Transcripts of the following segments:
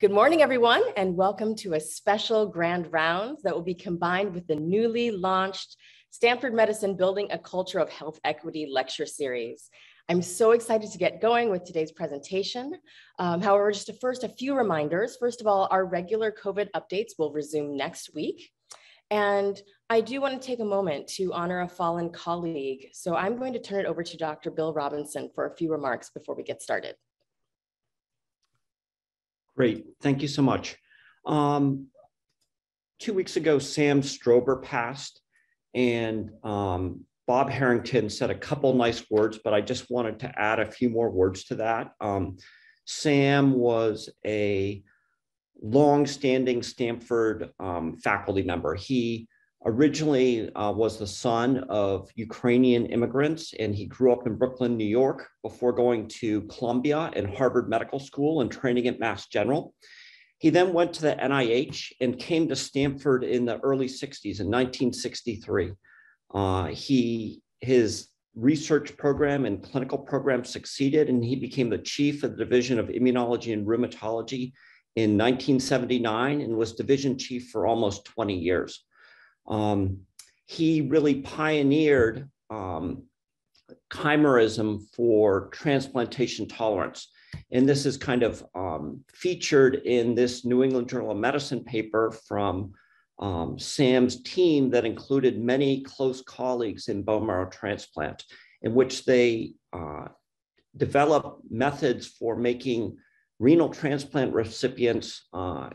Good morning, everyone, and welcome to a special grand rounds that will be combined with the newly launched Stanford Medicine Building a Culture of Health Equity lecture series. I'm so excited to get going with today's presentation. Um, however, just a first, a few reminders. First of all, our regular COVID updates will resume next week. And I do want to take a moment to honor a fallen colleague. So I'm going to turn it over to Dr. Bill Robinson for a few remarks before we get started. Great, thank you so much. Um, two weeks ago, Sam Strober passed, and um, Bob Harrington said a couple nice words, but I just wanted to add a few more words to that. Um, Sam was a long-standing Stanford um, faculty member. He originally uh, was the son of Ukrainian immigrants, and he grew up in Brooklyn, New York, before going to Columbia and Harvard Medical School and training at Mass General. He then went to the NIH and came to Stanford in the early 60s in 1963. Uh, he, his research program and clinical program succeeded, and he became the chief of the Division of Immunology and Rheumatology in 1979 and was division chief for almost 20 years. Um, he really pioneered um, chimerism for transplantation tolerance. And this is kind of um, featured in this New England Journal of Medicine paper from um, Sam's team that included many close colleagues in bone marrow transplant, in which they uh, developed methods for making renal transplant recipients uh,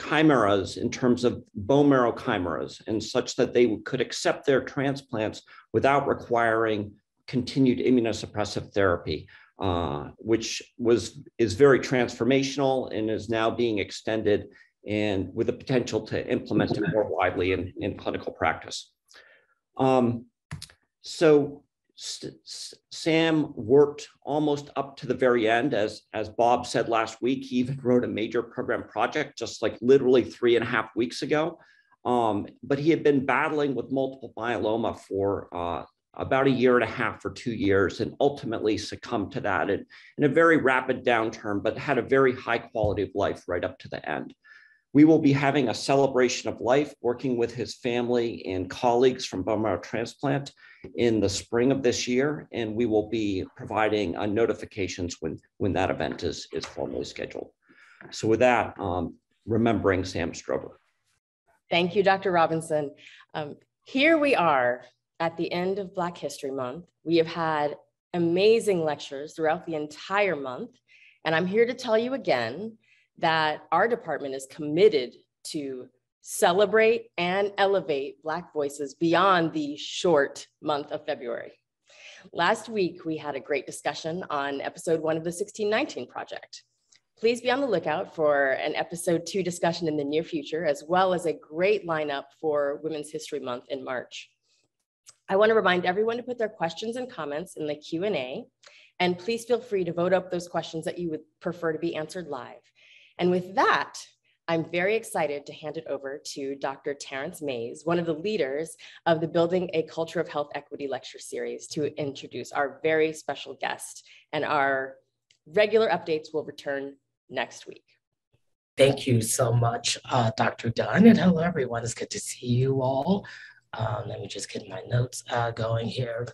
chimeras in terms of bone marrow chimeras and such that they could accept their transplants without requiring continued immunosuppressive therapy, uh, which was is very transformational and is now being extended and with the potential to implement it more widely in, in clinical practice. Um, so Sam worked almost up to the very end. As, as Bob said last week, he even wrote a major program project just like literally three and a half weeks ago. Um, but he had been battling with multiple myeloma for uh, about a year and a half or two years and ultimately succumbed to that in, in a very rapid downturn, but had a very high quality of life right up to the end. We will be having a celebration of life working with his family and colleagues from bone marrow transplant in the spring of this year, and we will be providing uh, notifications when, when that event is, is formally scheduled. So with that, um, remembering Sam Strober. Thank you, Dr. Robinson. Um, here we are at the end of Black History Month. We have had amazing lectures throughout the entire month, and I'm here to tell you again that our department is committed to celebrate and elevate Black voices beyond the short month of February. Last week, we had a great discussion on episode one of the 1619 project. Please be on the lookout for an episode two discussion in the near future, as well as a great lineup for Women's History Month in March. I wanna remind everyone to put their questions and comments in the Q&A, and please feel free to vote up those questions that you would prefer to be answered live. And with that, I'm very excited to hand it over to Dr. Terrance Mayes, one of the leaders of the Building a Culture of Health Equity lecture series to introduce our very special guest and our regular updates will return next week. Thank you so much, uh, Dr. Dunn, and hello everyone. It's good to see you all. Um, let me just get my notes uh, going here.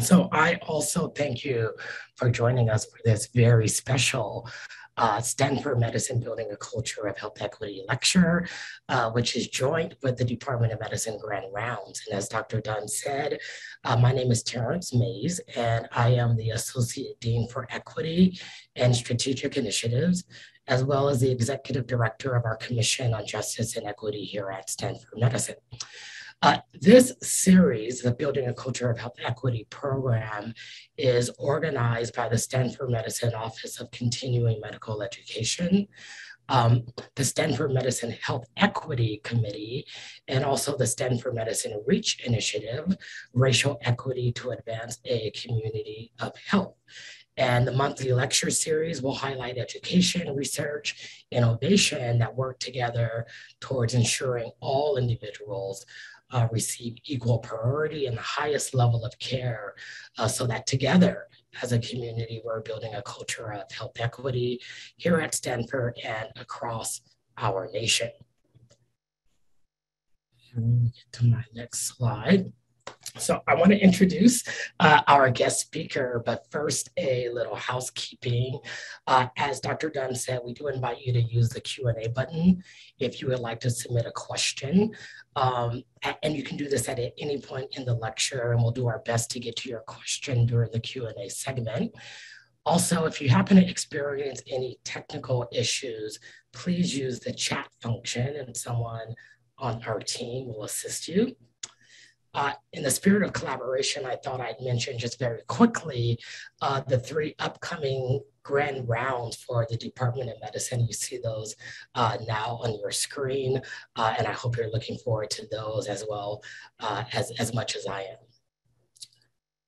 So I also thank you for joining us for this very special uh, Stanford Medicine Building a Culture of Health Equity lecture, uh, which is joint with the Department of Medicine Grand Rounds. And as Dr. Dunn said, uh, my name is Terrance Mayes, and I am the Associate Dean for Equity and Strategic Initiatives, as well as the Executive Director of our Commission on Justice and Equity here at Stanford Medicine. Uh, this series, the Building a Culture of Health Equity program, is organized by the Stanford Medicine Office of Continuing Medical Education, um, the Stanford Medicine Health Equity Committee, and also the Stanford Medicine REACH Initiative, Racial Equity to Advance a Community of Health. And the monthly lecture series will highlight education, research, innovation that work together towards ensuring all individuals uh, receive equal priority and the highest level of care uh, so that together as a community, we're building a culture of health equity here at Stanford and across our nation. And to my next slide. So I want to introduce uh, our guest speaker, but first a little housekeeping. Uh, as Dr. Dunn said, we do invite you to use the Q&A button if you would like to submit a question. Um, and you can do this at any point in the lecture and we'll do our best to get to your question during the Q&A segment. Also, if you happen to experience any technical issues, please use the chat function and someone on our team will assist you. Uh, in the spirit of collaboration, I thought I'd mention just very quickly uh, the three upcoming grand rounds for the Department of Medicine. You see those uh, now on your screen, uh, and I hope you're looking forward to those as well uh, as, as much as I am.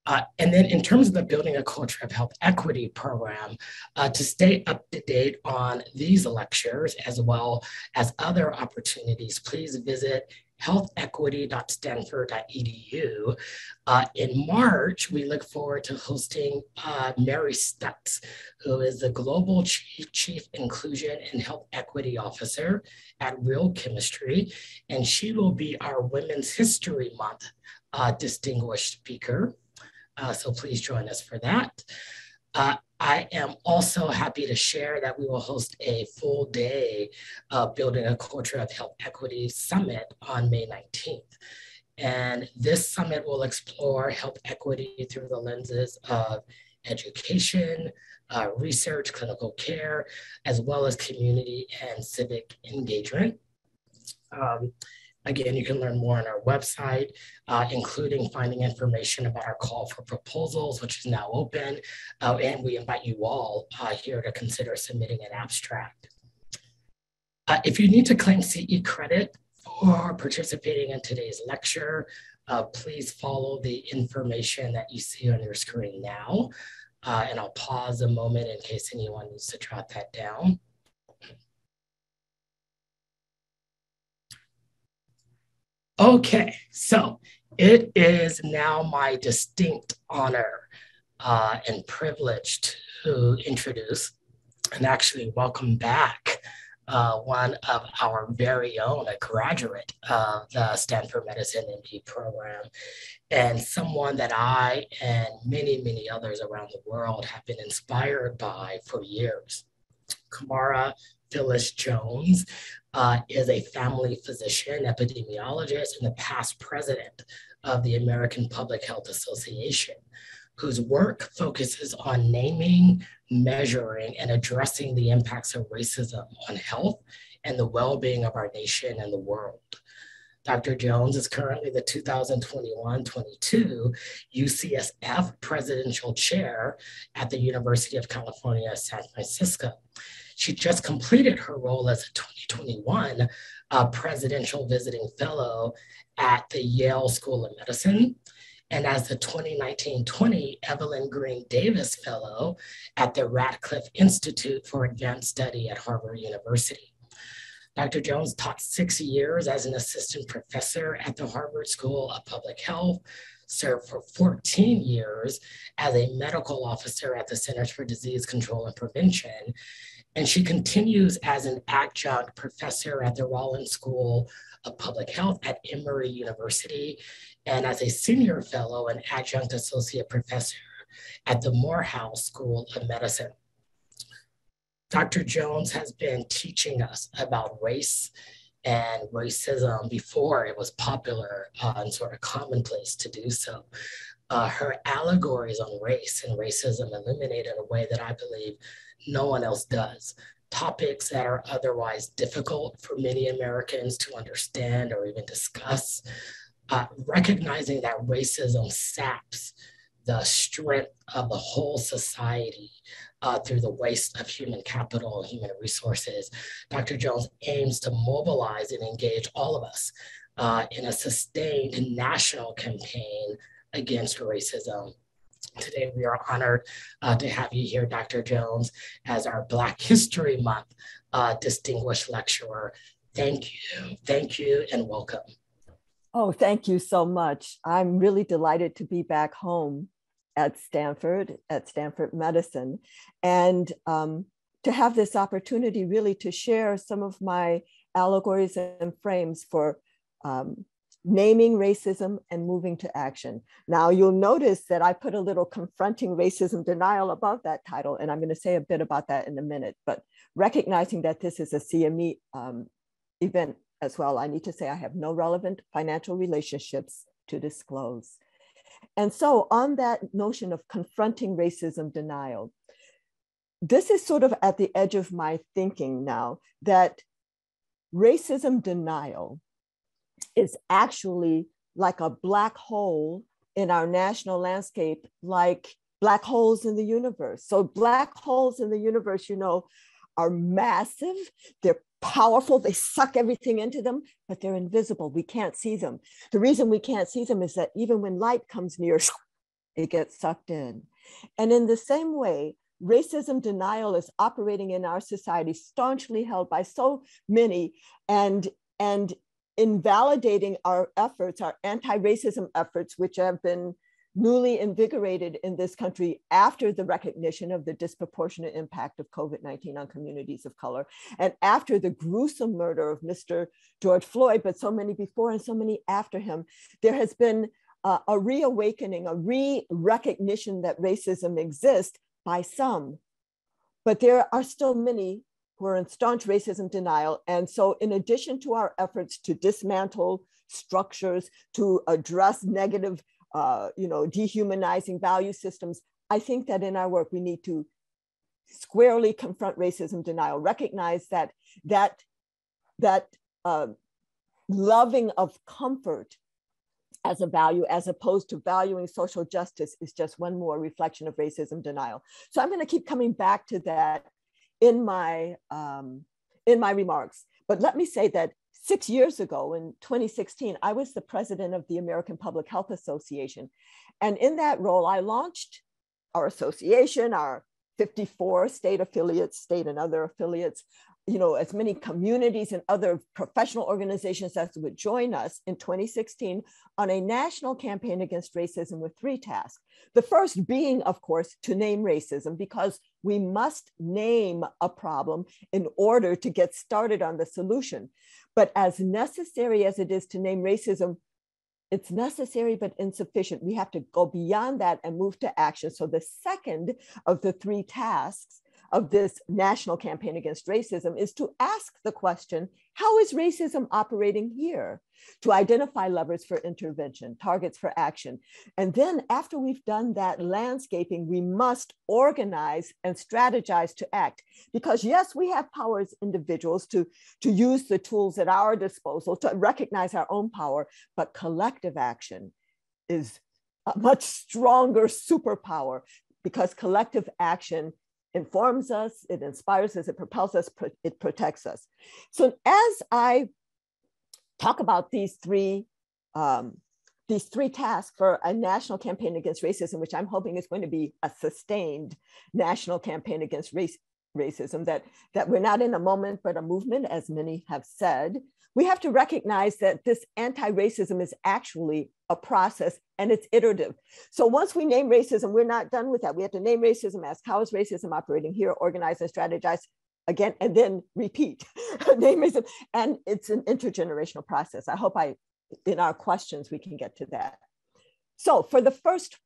Uh, and then in terms of the Building a Culture of Health Equity program, uh, to stay up to date on these lectures as well as other opportunities, please visit healthequity.stanford.edu. Uh, in March, we look forward to hosting uh, Mary Stutts, who is the Global Chief, Chief Inclusion and Health Equity Officer at Real Chemistry, and she will be our Women's History Month uh, distinguished speaker. Uh, so please join us for that. I am also happy to share that we will host a full day of Building a Culture of Health Equity Summit on May 19th. And this summit will explore health equity through the lenses of education, uh, research, clinical care, as well as community and civic engagement. Um, Again, you can learn more on our website, uh, including finding information about our call for proposals, which is now open. Uh, and we invite you all uh, here to consider submitting an abstract. Uh, if you need to claim CE credit for participating in today's lecture, uh, please follow the information that you see on your screen now. And I'll pause a moment in case anyone needs to jot that down. Okay, so it is now my distinct honor uh, and privilege to introduce and actually welcome back uh, one of our very own, a graduate of the Stanford Medicine MD program, and someone that I and many, many others around the world have been inspired by for years. Camara Phyllis Jones uh, is a family physician, epidemiologist, and the past president of the American Public Health Association, whose work focuses on naming, measuring, and addressing the impacts of racism on health and the well being of our nation and the world. Dr. Jones is currently the 2021-22 UCSF Presidential Chair at the University of California, San Francisco. She just completed her role as a 2021 uh, Presidential Visiting Fellow at the Yale School of Medicine and as the 2019-20 Evelyn Green Davis Fellow at the Radcliffe Institute for Advanced Study at Harvard University. Dr. Jones taught six years as an assistant professor at the Harvard School of Public Health, served for 14 years as a medical officer at the Centers for Disease Control and Prevention, and she continues as an adjunct professor at the Rollins School of Public Health at Emory University and as a senior fellow and adjunct associate professor at the Morehouse School of Medicine. Dr. Jones has been teaching us about race and racism before it was popular uh, and sort of commonplace to do so. Uh, her allegories on race and racism illuminate in a way that I believe no one else does. Topics that are otherwise difficult for many Americans to understand or even discuss. Uh, recognizing that racism saps the strength of the whole society uh, through the waste of human capital and human resources. Dr. Jones aims to mobilize and engage all of us uh, in a sustained national campaign against racism Today, we are honored uh, to have you here, Dr. Jones, as our Black History Month uh, distinguished lecturer. Thank you, thank you, and welcome. Oh, thank you so much. I'm really delighted to be back home at Stanford, at Stanford Medicine, and um, to have this opportunity really to share some of my allegories and frames for um, naming racism and moving to action. Now you'll notice that I put a little confronting racism denial above that title, and I'm going to say a bit about that in a minute, but recognizing that this is a CME um, event as well, I need to say I have no relevant financial relationships to disclose. And so on that notion of confronting racism denial, this is sort of at the edge of my thinking now that racism denial is actually like a black hole in our national landscape, like black holes in the universe. So, black holes in the universe, you know, are massive, they're powerful, they suck everything into them, but they're invisible. We can't see them. The reason we can't see them is that even when light comes near, it gets sucked in. And in the same way, racism denial is operating in our society staunchly held by so many and and invalidating our efforts our anti-racism efforts which have been newly invigorated in this country after the recognition of the disproportionate impact of COVID-19 on communities of color and after the gruesome murder of Mr. George Floyd, but so many before and so many after him, there has been uh, a reawakening, a re-recognition that racism exists by some. But there are still many who are in staunch racism denial. And so in addition to our efforts to dismantle structures, to address negative uh, you know, dehumanizing value systems, I think that in our work we need to squarely confront racism denial, recognize that that that uh, loving of comfort as a value as opposed to valuing social justice is just one more reflection of racism denial. So I'm going to keep coming back to that in my um, in my remarks. But let me say that six years ago in 2016, I was the president of the American Public Health Association. And in that role, I launched our association, our 54 state affiliates, state and other affiliates, you know, as many communities and other professional organizations as would join us in 2016 on a national campaign against racism with three tasks. The first being, of course, to name racism because we must name a problem in order to get started on the solution. But as necessary as it is to name racism, it's necessary but insufficient. We have to go beyond that and move to action. So, the second of the three tasks of this national campaign against racism is to ask the question how is racism operating here? To identify levers for intervention, targets for action. And then, after we've done that landscaping, we must organize and strategize to act. Because, yes, we have power as individuals to, to use the tools at our disposal to recognize our own power, but collective action is a much stronger superpower because collective action informs us, it inspires us, it propels us, it protects us. So as I talk about these three um, these three tasks for a national campaign against racism, which I'm hoping is going to be a sustained national campaign against race, racism, that, that we're not in a moment, but a movement, as many have said, we have to recognize that this anti-racism is actually a process and it's iterative. So once we name racism, we're not done with that. We have to name racism, ask how is racism operating here, organize and strategize again, and then repeat, name racism. And it's an intergenerational process. I hope I, in our questions, we can get to that. So for the first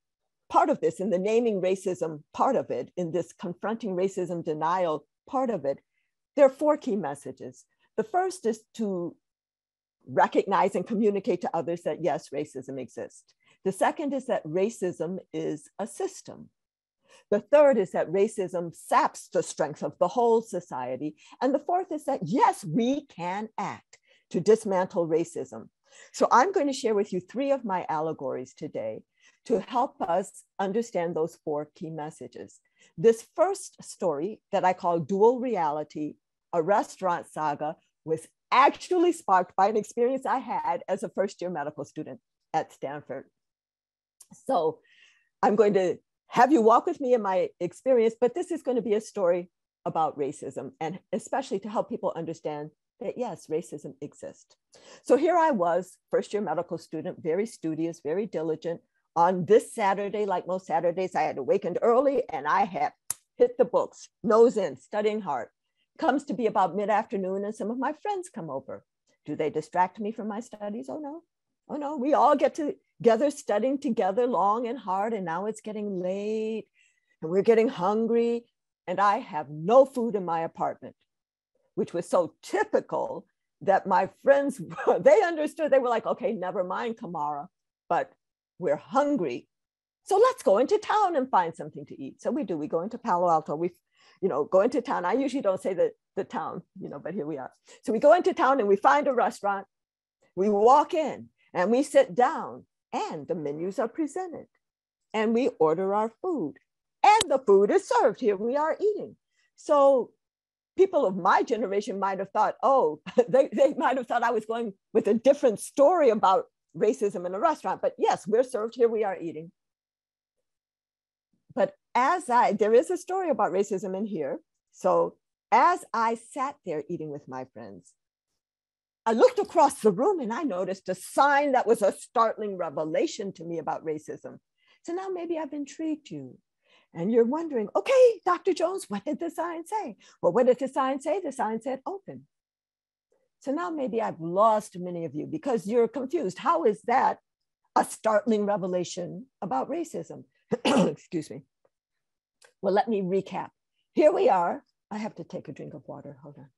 part of this, in the naming racism part of it, in this confronting racism denial part of it, there are four key messages. The first is to recognize and communicate to others that yes, racism exists. The second is that racism is a system. The third is that racism saps the strength of the whole society. And the fourth is that yes, we can act to dismantle racism. So I'm going to share with you three of my allegories today to help us understand those four key messages. This first story that I call Dual Reality, a restaurant saga, was actually sparked by an experience I had as a first year medical student at Stanford. So I'm going to have you walk with me in my experience, but this is going to be a story about racism and especially to help people understand that yes, racism exists. So here I was, first year medical student, very studious, very diligent, on this Saturday, like most Saturdays, I had awakened early and I had hit the books, nose in, studying hard. Comes to be about mid afternoon, and some of my friends come over. Do they distract me from my studies? Oh no. Oh no. We all get together studying together long and hard, and now it's getting late and we're getting hungry. And I have no food in my apartment, which was so typical that my friends, they understood. They were like, okay, never mind, Camara, but we're hungry. So let's go into town and find something to eat. So we do. We go into Palo Alto. We, you know, go into town. I usually don't say the, the town, you know, but here we are. So we go into town and we find a restaurant. We walk in and we sit down and the menus are presented and we order our food and the food is served. Here we are eating. So people of my generation might have thought, oh, they, they might have thought I was going with a different story about racism in a restaurant. But yes, we're served here, we are eating. As I, there is a story about racism in here. So as I sat there eating with my friends, I looked across the room and I noticed a sign that was a startling revelation to me about racism. So now maybe I've intrigued you. And you're wondering, okay, Dr. Jones, what did the sign say? Well, what did the sign say? The sign said open. So now maybe I've lost many of you because you're confused. How is that a startling revelation about racism? Excuse me. Well, let me recap. Here we are. I have to take a drink of water. Hold on.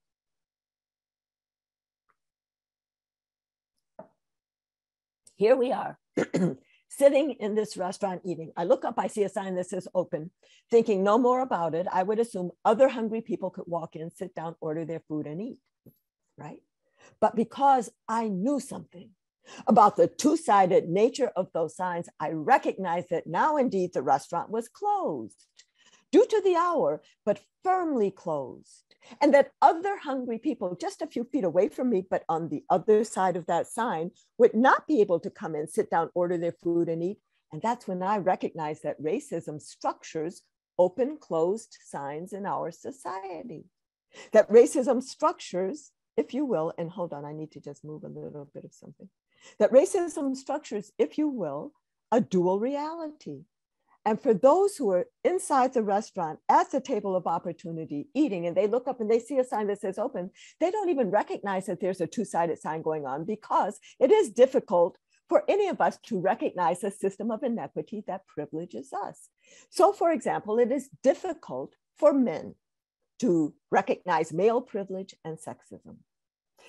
Here we are. sitting in this restaurant eating. I look up, I see a sign that says open, thinking no more about it. I would assume other hungry people could walk in, sit down, order their food, and eat, right? But because I knew something about the two sided nature of those signs, I recognized that now indeed the restaurant was closed due to the hour, but firmly closed and that other hungry people just a few feet away from me, but on the other side of that sign, would not be able to come in, sit down, order their food, and eat. And that's when I recognized that racism structures open, closed signs in our society. That racism structures, if you will, and hold on, I need to just move a little bit of something. That racism structures, if you will, a dual reality and for those who are inside the restaurant at the table of opportunity eating, and they look up and they see a sign that says open, they don't even recognize that there's a two sided sign going on because it is difficult for any of us to recognize a system of inequity that privileges us. So, for example, it is difficult for men to recognize male privilege and sexism.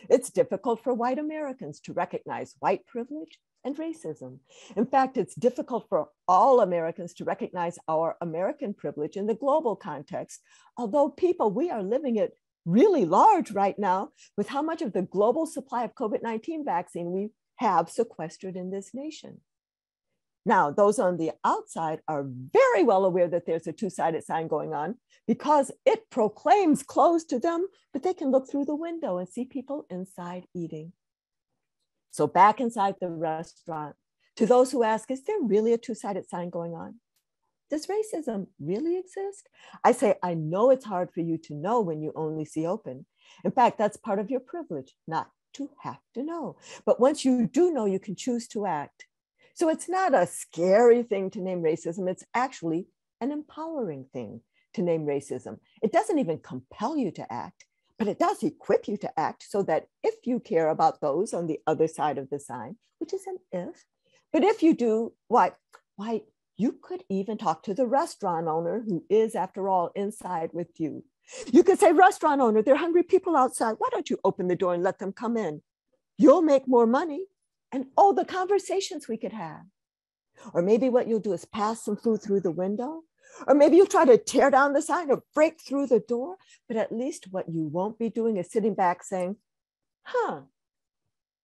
It's difficult for white Americans to recognize white privilege and racism. In fact, it's difficult for all Americans to recognize our American privilege in the global context, although people, we are living it really large right now with how much of the global supply of COVID 19 vaccine we have sequestered in this nation. Now, those on the outside are very well aware that there's a two sided sign going on because it proclaims closed to them, but they can look through the window and see people inside eating. So back inside the restaurant, to those who ask, is there really a two-sided sign going on? Does racism really exist? I say, I know it's hard for you to know when you only see open. In fact, that's part of your privilege, not to have to know. But once you do know, you can choose to act. So it's not a scary thing to name racism, it's actually an empowering thing to name racism. It doesn't even compel you to act, but it does equip you to act so that if you care about those on the other side of the sign, which is an if, but if you do, why, why, you could even talk to the restaurant owner who is, after all, inside with you. You could say, restaurant owner, there are hungry people outside. Why don't you open the door and let them come in? You'll make more money. And oh, the conversations we could have. Or maybe what you'll do is pass some food through the window or maybe you'll try to tear down the sign or break through the door, but at least what you won't be doing is sitting back saying, huh,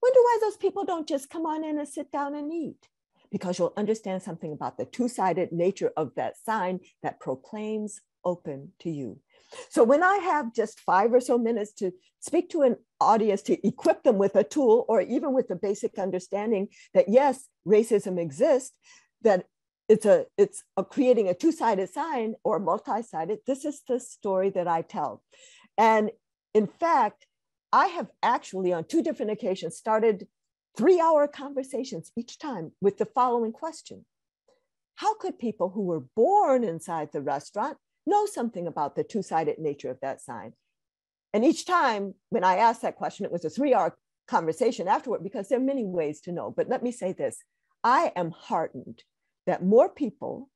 wonder why those people don't just come on in and sit down and eat. Because you'll understand something about the two sided nature of that sign that proclaims open to you. So when I have just five or so minutes to speak to an audience to equip them with a tool or even with the basic understanding that yes, racism exists, that it's a it's a creating a two-sided sign or multi-sided this is the story that i tell and in fact i have actually on two different occasions started three hour conversations each time with the following question how could people who were born inside the restaurant know something about the two-sided nature of that sign? And each time when I asked that question, it was a three-hour conversation afterward because there are many ways to know. But let me say this, I am heartened that more people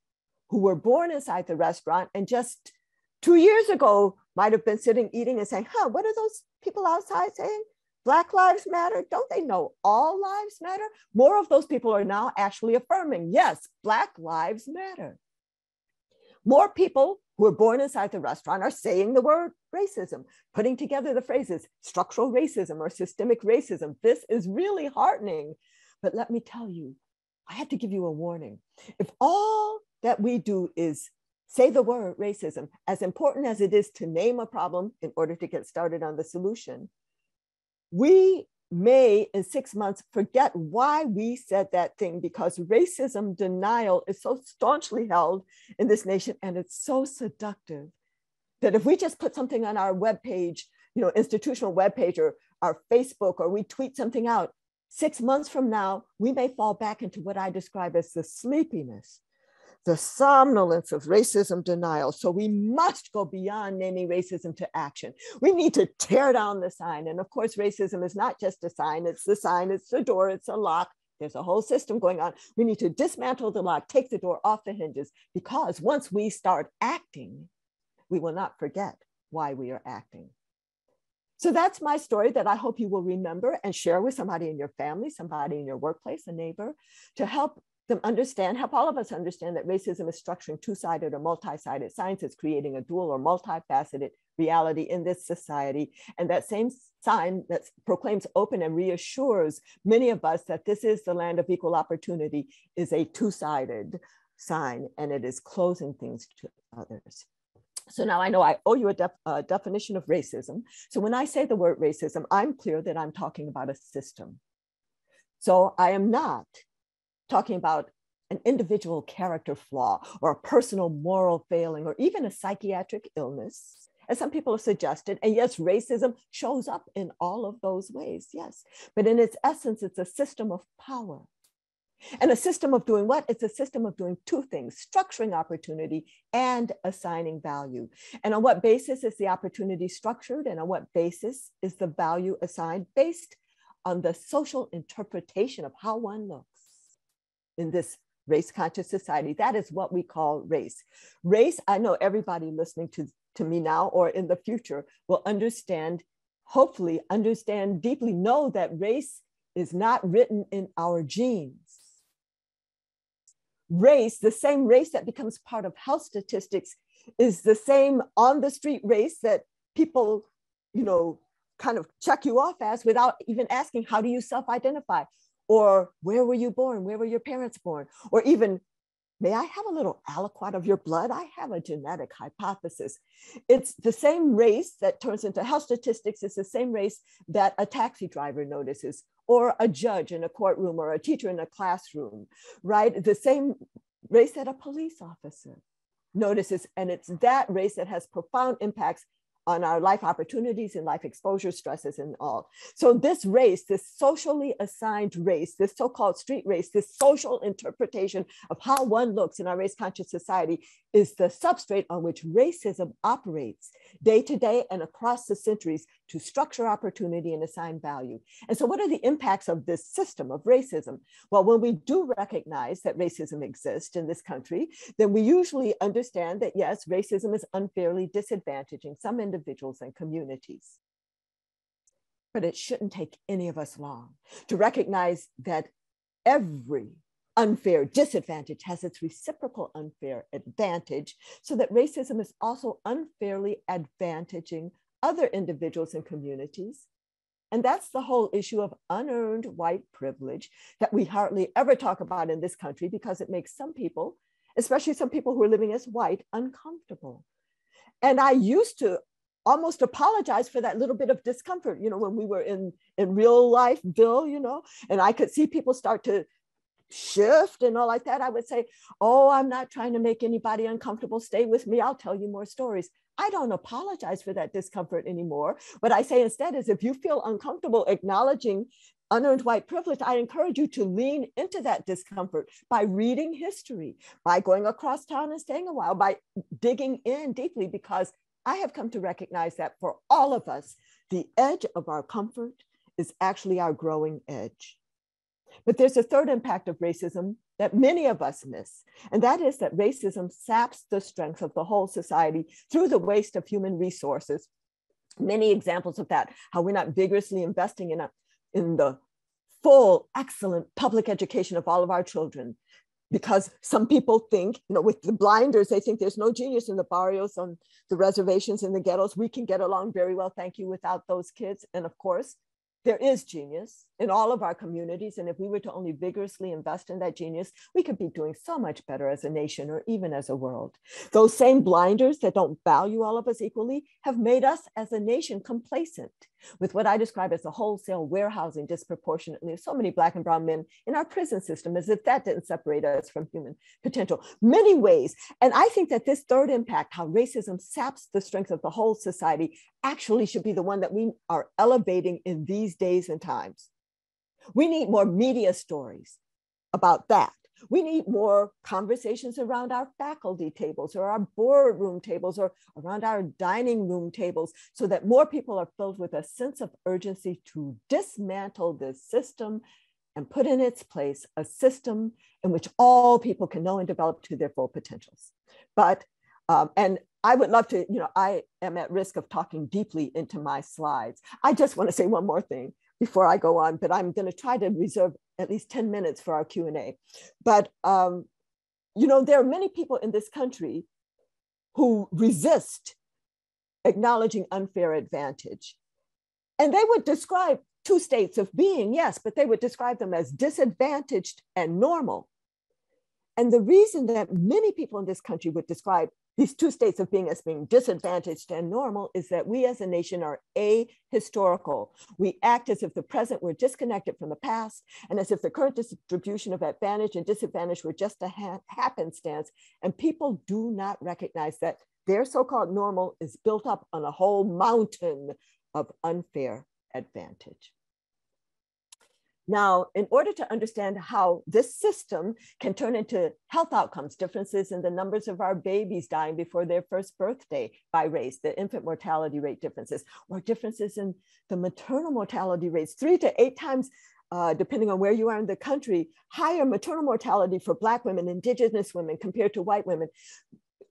who were born inside the restaurant and just two years ago might have been sitting eating and saying, huh, what are those people outside saying? Black lives matter. Don't they know all lives matter? More of those people are now actually affirming, yes, Black lives matter. More people who are born inside the restaurant are saying the word racism, putting together the phrases structural racism or systemic racism. This is really heartening. But let me tell you, I have to give you a warning. If all that we do is say the word racism, as important as it is to name a problem in order to get started on the solution, we may in six months forget why we said that thing because racism denial is so staunchly held in this nation and it's so seductive that if we just put something on our web page, you know, institutional web page or our Facebook or we tweet something out, six months from now, we may fall back into what I describe as the sleepiness the somnolence of racism denial. So we must go beyond naming racism to action. We need to tear down the sign. And of course, racism is not just a sign, it's the sign, it's the door, it's a lock. There's a whole system going on. We need to dismantle the lock, take the door off the hinges, because once we start acting, we will not forget why we are acting. So that's my story that I hope you will remember and share with somebody in your family, somebody in your workplace, a neighbor, to help them understand, help all of us understand that racism is structuring two-sided or multi-sided science. It's creating a dual or multifaceted reality in this society. And that same sign that proclaims open and reassures many of us that this is the land of equal opportunity is a two-sided sign and it is closing things to others. So now I know I owe you a def definition of racism. So when I say the word racism, I'm clear that I'm talking about a system. So I am not talking about an individual character flaw or a personal moral failing or even a psychiatric illness, as some people have suggested. And yes, racism shows up in all of those ways, yes. But in its essence, it's a system of power. And a system of doing what? It's a system of doing two things structuring opportunity and assigning value. And on what basis is the opportunity structured? And on what basis is the value assigned? Based on the social interpretation of how one looks in this race conscious society. That is what we call race. Race, I know everybody listening to, to me now or in the future will understand, hopefully, understand deeply, know that race is not written in our genes. Race, the same race that becomes part of health statistics, is the same on the street race that people, you know, kind of check you off as without even asking, how do you self identify? Or where were you born? Where were your parents born? Or even, may I have a little aliquot of your blood? I have a genetic hypothesis. It's the same race that turns into health statistics. It's the same race that a taxi driver notices, or a judge in a courtroom, or a teacher in a classroom, right? The same race that a police officer notices. And it's that race that has profound impacts on our life opportunities and life exposure stresses and all. So this race, this socially assigned race, this so-called street race, this social interpretation of how one looks in our race conscious society is the substrate on which racism operates day to day and across the centuries to structure opportunity and assign value. And so what are the impacts of this system of racism? Well, when we do recognize that racism exists in this country, then we usually understand that yes, racism is unfairly disadvantaging some individuals and communities. But it shouldn't take any of us long to recognize that every unfair disadvantage has its reciprocal unfair advantage, so that racism is also unfairly advantaging other individuals and communities. And that's the whole issue of unearned white privilege that we hardly ever talk about in this country because it makes some people, especially some people who are living as white, uncomfortable. And I used to almost apologize for that little bit of discomfort, you know, when we were in, in real life, Bill, you know, and I could see people start to shift and all like that, I would say, Oh, I'm not trying to make anybody uncomfortable. Stay with me. I'll tell you more stories. I don't apologize for that discomfort anymore. What I say instead is if you feel uncomfortable acknowledging unearned white privilege, I encourage you to lean into that discomfort by reading history, by going across town and staying a while, by digging in deeply, because I have come to recognize that for all of us, the edge of our comfort is actually our growing edge. But there's a third impact of racism that many of us miss, and that is that racism saps the strength of the whole society through the waste of human resources. Many examples of that, how we're not vigorously investing in, a, in the full, excellent public education of all of our children. Because some people think, you know, with the blinders, they think there's no genius in the barrios, on the reservations, in the ghettos. We can get along very well, thank you, without those kids. And of course, there is genius in all of our communities. And if we were to only vigorously invest in that genius, we could be doing so much better as a nation or even as a world. Those same blinders that don't value all of us equally have made us as a nation complacent with what I describe as a wholesale warehousing disproportionately of so many Black and Brown men in our prison system, as if that didn't separate us from human potential. Many ways. And I think that this third impact, how racism saps the strength of the whole society, actually should be the one that we are elevating in these days and times. We need more media stories about that. We need more conversations around our faculty tables or our boardroom tables or around our dining room tables so that more people are filled with a sense of urgency to dismantle this system and put in its place a system in which all people can know and develop to their full potentials. But, um, and I would love to, you know, I am at risk of talking deeply into my slides. I just want to say one more thing before I go on, but I'm going to try to reserve at least 10 minutes for our Q&A. But, um, you know, there are many people in this country who resist acknowledging unfair advantage. And they would describe two states of being, yes, but they would describe them as disadvantaged and normal. And the reason that many people in this country would describe these two states of being as being disadvantaged and normal is that we as a nation are ahistorical. We act as if the present were disconnected from the past and as if the current distribution of advantage and disadvantage were just a ha happenstance. And people do not recognize that their so-called normal is built up on a whole mountain of unfair advantage. Now, in order to understand how this system can turn into health outcomes, differences in the numbers of our babies dying before their first birthday by race, the infant mortality rate differences, or differences in the maternal mortality rates, three to eight times uh, depending on where you are in the country, higher maternal mortality for Black women, Indigenous women compared to white women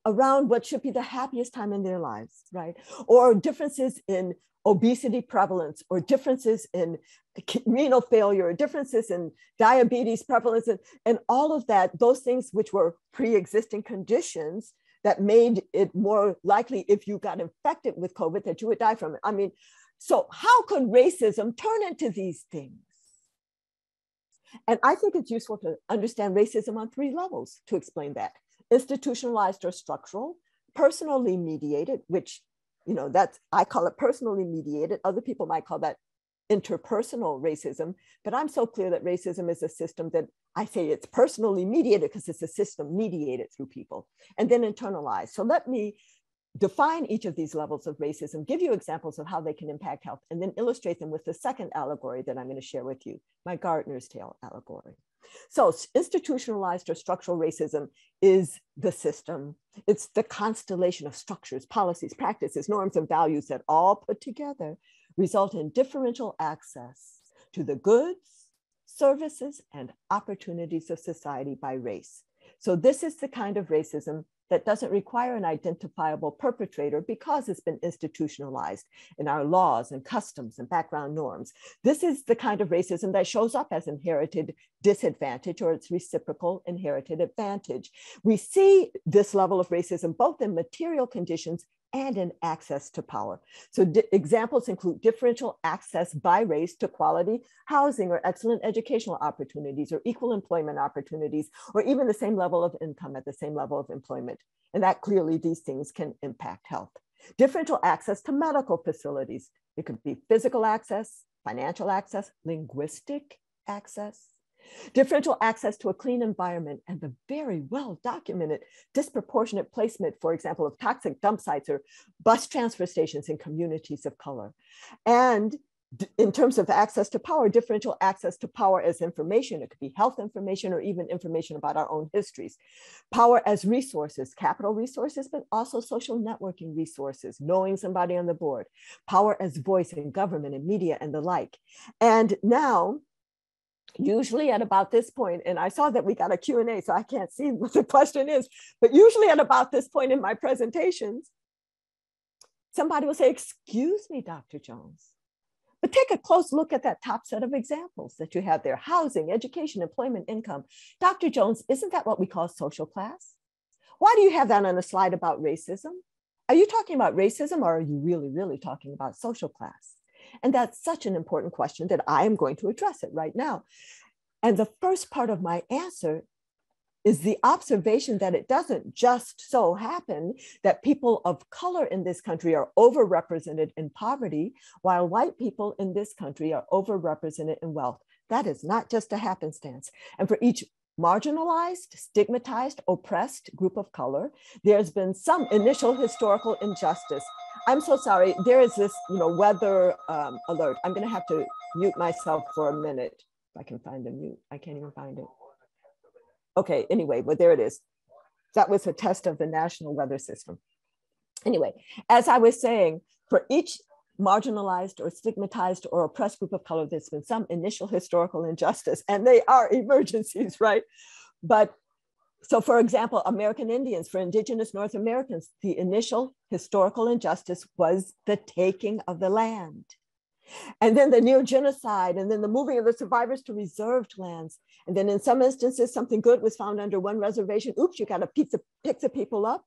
around what should be the happiest time in their lives, right? Or differences in obesity prevalence or differences in renal failure, or differences in diabetes prevalence, and, and all of that, those things which were pre-existing conditions that made it more likely if you got infected with COVID that you would die from it. I mean, so how could racism turn into these things? And I think it's useful to understand racism on three levels to explain that. Institutionalized or structural, personally mediated, which you know, that's, I call it personally mediated. Other people might call that interpersonal racism, but I'm so clear that racism is a system that I say it's personally mediated because it's a system mediated through people and then internalized. So let me define each of these levels of racism, give you examples of how they can impact health, and then illustrate them with the second allegory that I'm going to share with you, my gardener's tale allegory. So institutionalized or structural racism is the system. It's the constellation of structures, policies, practices, norms, and values that all put together result in differential access to the goods, services, and opportunities of society by race. So this is the kind of racism that doesn't require an identifiable perpetrator because it's been institutionalized in our laws and customs and background norms. This is the kind of racism that shows up as inherited disadvantage or its reciprocal inherited advantage. We see this level of racism both in material conditions and in access to power. So examples include differential access by race to quality housing or excellent educational opportunities or equal employment opportunities, or even the same level of income at the same level of employment. And that clearly these things can impact health. Differential access to medical facilities. It could be physical access, financial access, linguistic access, Differential access to a clean environment and the very well documented disproportionate placement, for example, of toxic dump sites or bus transfer stations in communities of color. And in terms of access to power, differential access to power as information. It could be health information or even information about our own histories. Power as resources, capital resources, but also social networking resources, knowing somebody on the board. Power as voice in government and media and the like. And now, usually at about this point, and I saw that we got a Q&A, so I can't see what the question is, but usually at about this point in my presentations, somebody will say, excuse me, Dr. Jones, but take a close look at that top set of examples that you have there housing, education, employment, income. Dr. Jones, isn't that what we call social class? Why do you have that on the slide about racism? Are you talking about racism or are you really, really talking about social class? And that's such an important question that I am going to address it right now. And the first part of my answer is the observation that it doesn't just so happen that people of color in this country are overrepresented in poverty, while white people in this country are overrepresented in wealth. That is not just a happenstance. And for each marginalized, stigmatized, oppressed group of color, there's been some initial historical injustice. I'm so sorry, there is this you know, weather um, alert. I'm gonna have to mute myself for a minute. If I can find the mute, I can't even find it. Okay, anyway, but there it is. That was a test of the National Weather System. Anyway, as I was saying, for each marginalized or stigmatized or oppressed group of color, there's been some initial historical injustice, and they are emergencies, right? But so, for example, American Indians, for Indigenous North Americans, the initial historical injustice was the taking of the land. And then the near genocide, and then the moving of the survivors to reserved lands. And then in some instances, something good was found under one reservation. Oops, you got to the, pick the people up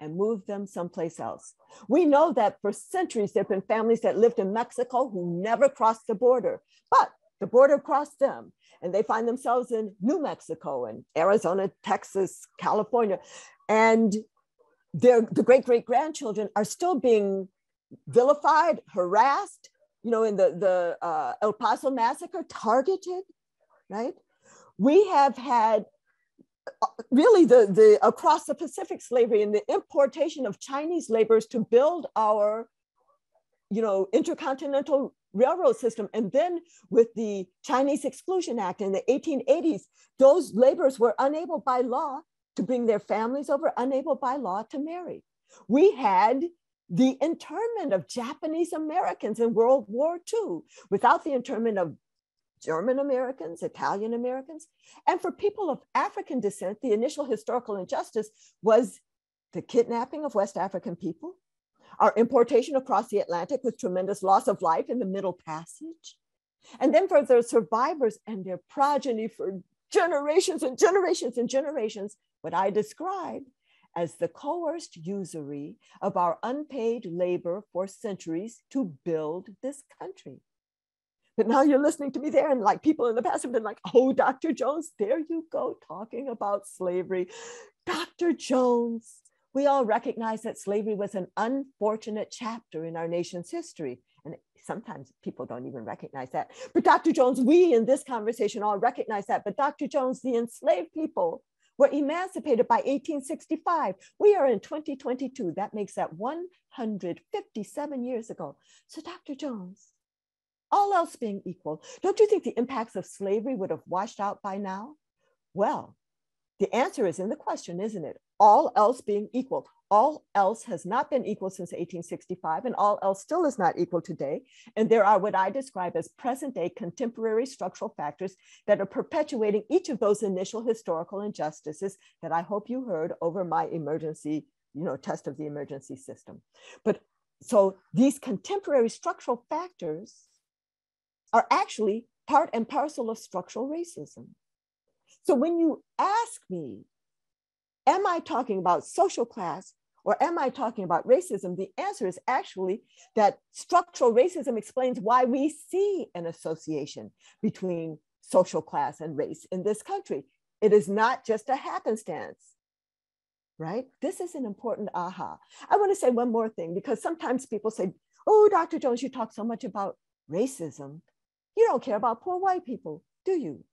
and move them someplace else. We know that for centuries, there have been families that lived in Mexico who never crossed the border, but the border crossed them and they find themselves in New Mexico and Arizona, Texas, California. And their, the great great grandchildren are still being vilified, harassed, you know, in the, the uh, El Paso massacre, targeted, right? We have had uh, really the, the across the Pacific slavery and the importation of Chinese laborers to build our, you know, intercontinental railroad system. And then with the Chinese Exclusion Act in the 1880s, those laborers were unable by law to bring their families over, unable by law to marry. We had the internment of Japanese Americans in World War II without the internment of German Americans, Italian Americans. And for people of African descent, the initial historical injustice was the kidnapping of West African people, our importation across the Atlantic with tremendous loss of life in the Middle Passage. And then for the survivors and their progeny for generations and generations and generations, what I described as the coerced usury of our unpaid labor for centuries to build this country. But now you're listening to me there, and like people in the past have been like, oh, Dr. Jones, there you go, talking about slavery. Dr. Jones, we all recognize that slavery was an unfortunate chapter in our nation's history. And sometimes people don't even recognize that. But Dr. Jones, we in this conversation all recognize that. But Dr. Jones, the enslaved people were emancipated by 1865. We are in 2022. That makes that 157 years ago. So, Dr. Jones, all else being equal, don't you think the impacts of slavery would have washed out by now? Well, the answer is in the question, isn't it? All else being equal. All else has not been equal since 1865, and all else still is not equal today. And there are what I describe as present day contemporary structural factors that are perpetuating each of those initial historical injustices that I hope you heard over my emergency, you know, test of the emergency system. But so these contemporary structural factors are actually part and parcel of structural racism. So when you ask me, am I talking about social class or am I talking about racism? The answer is actually that structural racism explains why we see an association between social class and race in this country. It is not just a happenstance, right? This is an important aha. I want to say one more thing because sometimes people say, oh, Dr. Jones, you talk so much about racism. You don't care about poor white people, do you?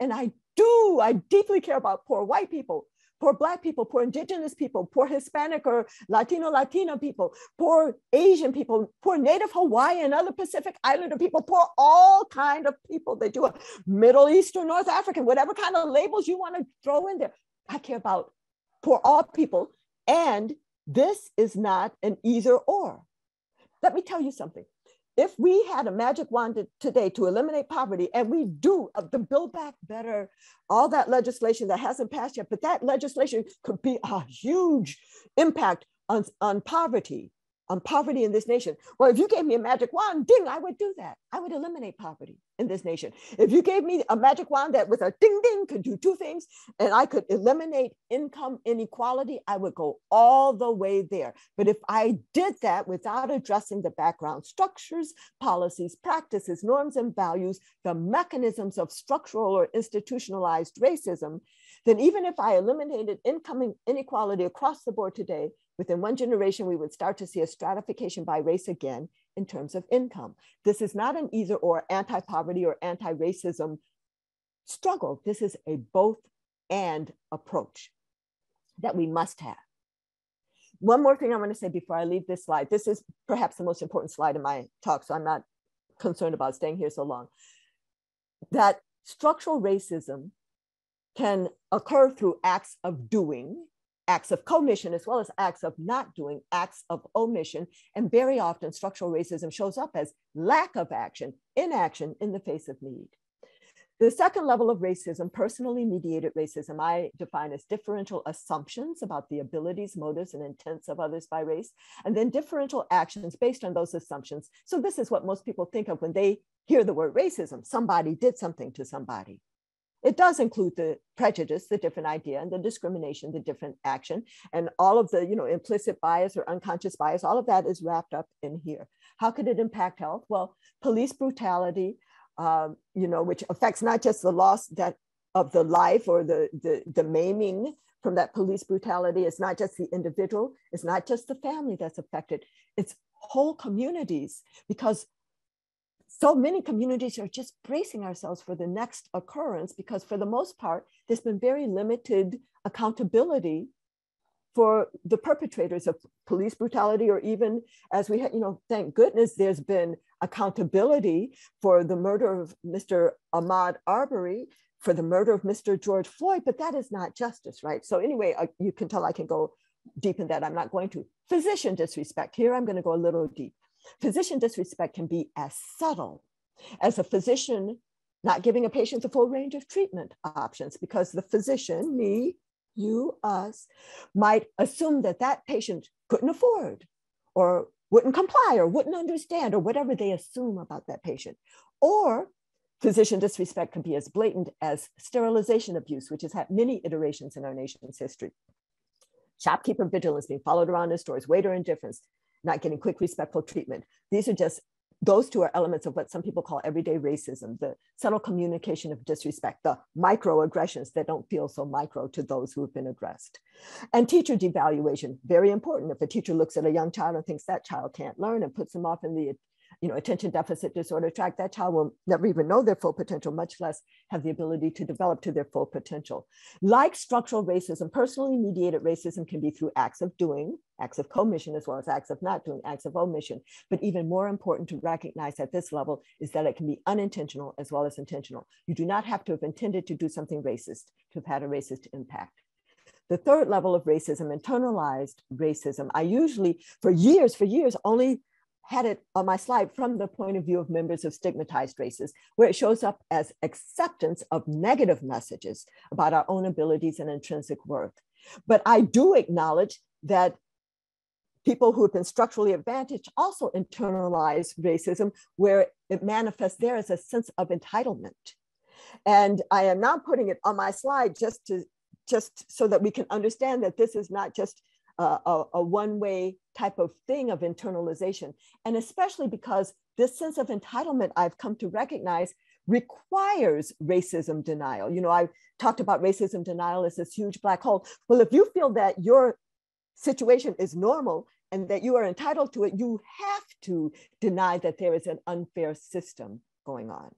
And I do. I deeply care about poor white people poor Black people, poor Indigenous people, poor Hispanic or Latino, Latina people, poor Asian people, poor Native Hawaiian, other Pacific Islander people, poor all kind of people that do a Middle Eastern, North African, whatever kind of labels you want to throw in there. I care about poor all people. And this is not an either or. Let me tell you something if we had a magic wand today to eliminate poverty, and we do uh, the Build Back Better, all that legislation that hasn't passed yet, but that legislation could be a huge impact on, on poverty on poverty in this nation. Well, if you gave me a magic wand, ding, I would do that. I would eliminate poverty in this nation. If you gave me a magic wand that with a ding ding could do two things and I could eliminate income inequality, I would go all the way there. But if I did that without addressing the background structures, policies, practices, norms, and values, the mechanisms of structural or institutionalized racism, then even if I eliminated income inequality across the board today, within one generation, we would start to see a stratification by race again in terms of income. This is not an either or anti poverty or anti racism struggle. This is a both and approach that we must have. One more thing I want to say before I leave this slide. This is perhaps the most important slide in my talk, so I'm not concerned about staying here so long. That structural racism can occur through acts of doing acts of commission as well as acts of not doing, acts of omission. And very often, structural racism shows up as lack of action, inaction in the face of need. The second level of racism, personally mediated racism, I define as differential assumptions about the abilities, motives, and intents of others by race, and then differential actions based on those assumptions. So, this is what most people think of when they hear the word racism somebody did something to somebody. It does include the prejudice, the different idea, and the discrimination, the different action, and all of the you know implicit bias or unconscious bias. All of that is wrapped up in here. How could it impact health? Well, police brutality, um, you know, which affects not just the loss that of the life or the, the the maiming from that police brutality. It's not just the individual. It's not just the family that's affected. It's whole communities because so many communities are just bracing ourselves for the next occurrence because for the most part there's been very limited accountability for the perpetrators of police brutality or even as we had, you know thank goodness there's been accountability for the murder of mr Ahmaud Arbery for the murder of mr george floyd but that is not justice right? So anyway you can tell i can go deep in that. I'm not going to. Physician disrespect. Here i'm going to go a little deep Physician disrespect can be as subtle as a physician not giving a patient the full range of treatment options because the physician, me, you, us, might assume that that patient couldn't afford or wouldn't comply or wouldn't understand or whatever they assume about that patient. Or physician disrespect can be as blatant as sterilization abuse, which has had many iterations in our nation's history. Shopkeeper vigilance being followed around in stores, waiter indifference, not getting quick, respectful treatment. These are just, those two are elements of what some people call everyday racism, the subtle communication of disrespect, the microaggressions that don't feel so micro to those who have been addressed And teacher devaluation, very important. If a teacher looks at a young child and thinks that child can't learn and puts them off in the you know, attention deficit disorder track, that child will never even know their full potential, much less have the ability to develop to their full potential. Like structural racism, personally mediated racism can be through acts of doing, acts of commission, as well as acts of not doing, acts of omission. But even more important to recognize at this level is that it can be unintentional as well as intentional. You do not have to have intended to do something racist to have had a racist impact. The third level of racism, internalized racism, I usually, for years, for years, only had it on my slide from the point of view of members of stigmatized races, where it shows up as acceptance of negative messages about our own abilities and intrinsic worth. But I do acknowledge that people who have been structurally advantaged also internalize racism, where it manifests there as a sense of entitlement. And I am not putting it on my slide just to just so that we can understand that this is not just a, a one-way type of thing of internalization. And especially because this sense of entitlement I've come to recognize requires racism denial. You know, I talked about racism denial as this huge black hole. Well, if you feel that your situation is normal and that you are entitled to it, you have to deny that there is an unfair system going on.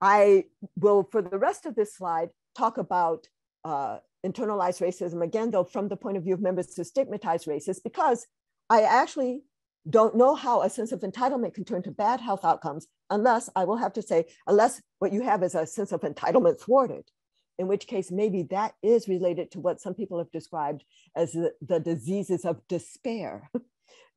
I will, for the rest of this slide, talk about uh, internalized racism, again, though, from the point of view of members who stigmatize racists, because I actually don't know how a sense of entitlement can turn to bad health outcomes unless, I will have to say, unless what you have is a sense of entitlement thwarted, in which case maybe that is related to what some people have described as the, the diseases of despair.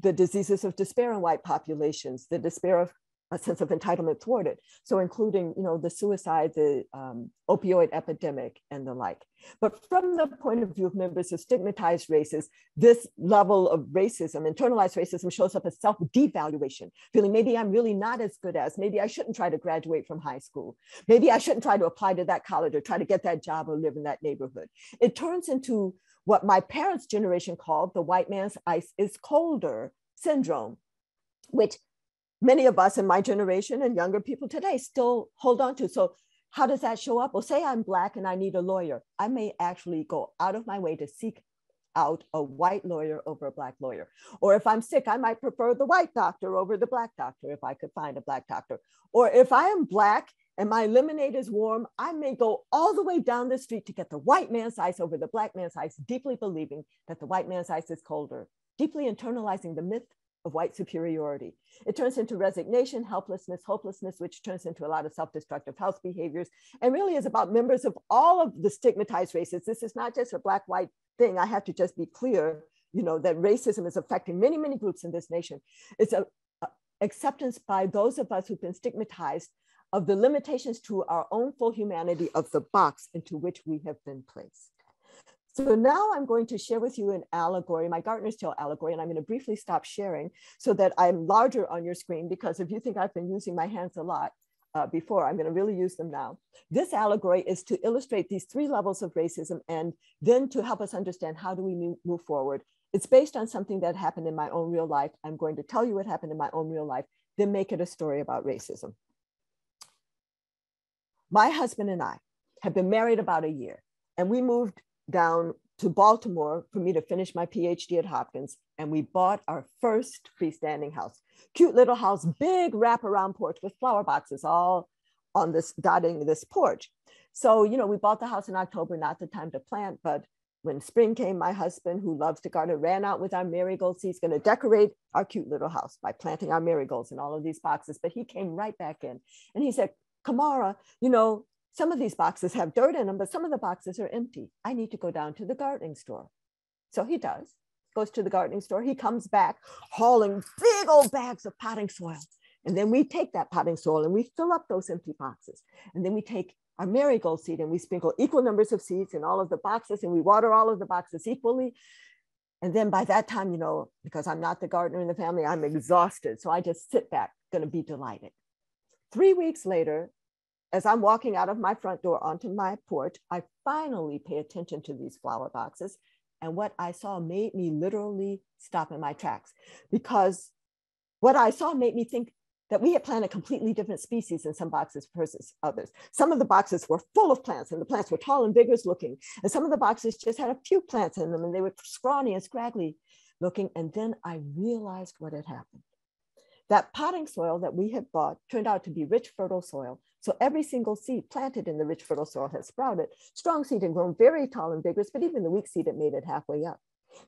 the diseases of despair in white populations, the despair of a sense of entitlement thwarted. So including, you know, the suicide, the um, opioid epidemic and the like. But from the point of view of members of stigmatized races, this level of racism, internalized racism shows up as self-devaluation, feeling maybe I'm really not as good as, maybe I shouldn't try to graduate from high school. Maybe I shouldn't try to apply to that college or try to get that job or live in that neighborhood. It turns into what my parents' generation called the white man's ice is colder syndrome, which many of us in my generation and younger people today still hold on to. So how does that show up? Well, say I'm Black and I need a lawyer. I may actually go out of my way to seek out a white lawyer over a Black lawyer. Or if I'm sick, I might prefer the white doctor over the Black doctor if I could find a Black doctor. Or if I am Black and my lemonade is warm, I may go all the way down the street to get the white man's ice over the Black man's ice, deeply believing that the white man's ice is colder, deeply internalizing the myth of white superiority. It turns into resignation, helplessness, hopelessness, which turns into a lot of self-destructive health behaviors, and really is about members of all of the stigmatized races. This is not just a black-white thing. I have to just be clear, you know, that racism is affecting many, many groups in this nation. It's a, a acceptance by those of us who've been stigmatized of the limitations to our own full humanity of the box into which we have been placed. So now I'm going to share with you an allegory, my Gardener's Tale allegory, and I'm going to briefly stop sharing so that I'm larger on your screen because if you think I've been using my hands a lot uh, before, I'm going to really use them now. This allegory is to illustrate these three levels of racism and then to help us understand how do we move forward. It's based on something that happened in my own real life. I'm going to tell you what happened in my own real life, then make it a story about racism. My husband and I have been married about a year and we moved down to Baltimore for me to finish my PhD at Hopkins, and we bought our first freestanding house. Cute little house, big wraparound porch with flower boxes all on this dotting this porch. So, you know, we bought the house in October, not the time to plant, but when spring came, my husband, who loves to garden, ran out with our marigolds. He's going to decorate our cute little house by planting our marigolds in all of these boxes. But he came right back in and he said, Camara, you know, some of these boxes have dirt in them, but some of the boxes are empty. I need to go down to the gardening store. So he does, goes to the gardening store. He comes back hauling big old bags of potting soil. And then we take that potting soil and we fill up those empty boxes. And then we take our marigold seed and we sprinkle equal numbers of seeds in all of the boxes and we water all of the boxes equally. And then by that time, you know, because I'm not the gardener in the family, I'm exhausted. So I just sit back, gonna be delighted. Three weeks later, as I'm walking out of my front door onto my porch, I finally pay attention to these flower boxes. And what I saw made me literally stop in my tracks because what I saw made me think that we had planted completely different species in some boxes versus others. Some of the boxes were full of plants and the plants were tall and vigorous looking. And some of the boxes just had a few plants in them and they were scrawny and scraggly looking. And then I realized what had happened. That potting soil that we had bought turned out to be rich, fertile soil. So every single seed planted in the rich, fertile soil has sprouted. Strong seed had grown very tall and vigorous, but even the weak seed had made it halfway up.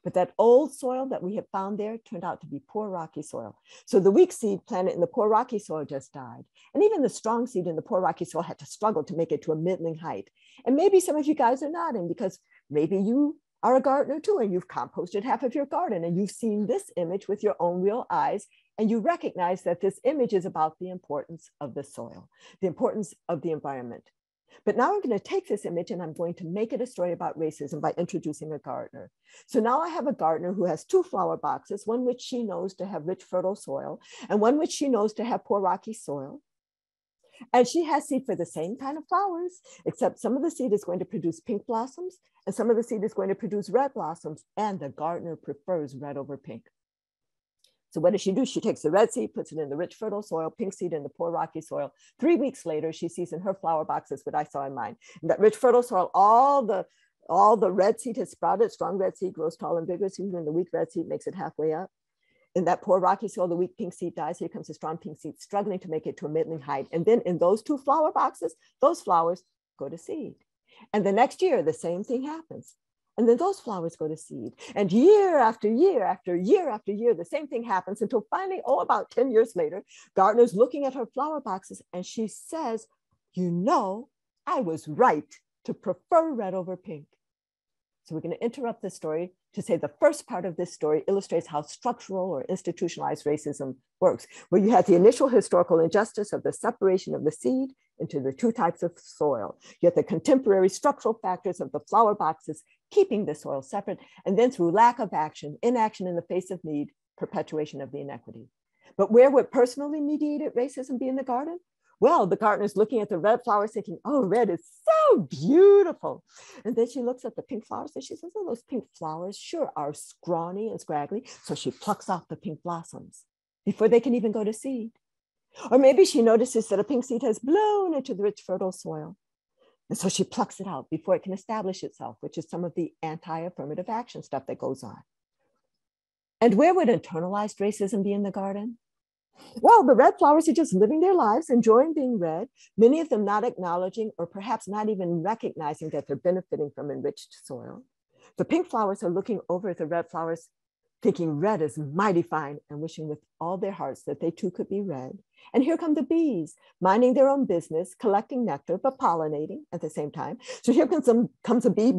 But that old soil that we had found there turned out to be poor rocky soil. So the weak seed planted in the poor rocky soil just died. And even the strong seed in the poor rocky soil had to struggle to make it to a middling height. And maybe some of you guys are nodding because maybe you are a gardener too, and you've composted half of your garden and you've seen this image with your own real eyes and you recognize that this image is about the importance of the soil, the importance of the environment. But now I'm going to take this image and I'm going to make it a story about racism by introducing a gardener. So now I have a gardener who has two flower boxes, one which she knows to have rich, fertile soil, and one which she knows to have poor, rocky soil. And she has seed for the same kind of flowers, except some of the seed is going to produce pink blossoms and some of the seed is going to produce red blossoms. And the gardener prefers red over pink. So what does she do? She takes the red seed, puts it in the rich, fertile soil, pink seed in the poor, rocky soil. Three weeks later, she sees in her flower boxes what I saw in mine. In that rich, fertile soil, all the all the red seed has sprouted. Strong red seed grows tall and vigorous. Even the weak red seed makes it halfway up. In that poor rocky soil, the weak pink seed dies. Here comes the strong pink seed, struggling to make it to a middling height. And then in those two flower boxes, those flowers go to seed. And the next year, the same thing happens. And then those flowers go to seed. And year after year after year after year, the same thing happens until finally, oh, about 10 years later, Gardener's looking at her flower boxes and she says, You know, I was right to prefer red over pink. So we're going to interrupt this story to say the first part of this story illustrates how structural or institutionalized racism works, where you have the initial historical injustice of the separation of the seed into the two types of soil. You have the contemporary structural factors of the flower boxes keeping the soil separate, and then through lack of action, inaction in the face of need, perpetuation of the inequity. But where would personally mediated racism be in the garden? Well, the gardener's looking at the red flowers thinking, oh, red is so beautiful. And then she looks at the pink flowers and she says, oh, those pink flowers sure are scrawny and scraggly. So she plucks off the pink blossoms before they can even go to seed. Or maybe she notices that a pink seed has blown into the rich, fertile soil. And so she plucks it out before it can establish itself, which is some of the anti affirmative action stuff that goes on. And where would internalized racism be in the garden? Well, the red flowers are just living their lives, enjoying being red, many of them not acknowledging or perhaps not even recognizing that they're benefiting from enriched soil. The pink flowers are looking over at the red flowers thinking red is mighty fine and wishing with all their hearts that they too could be red. And here come the bees, minding their own business, collecting nectar, but pollinating at the same time. So here comes, some, comes a bee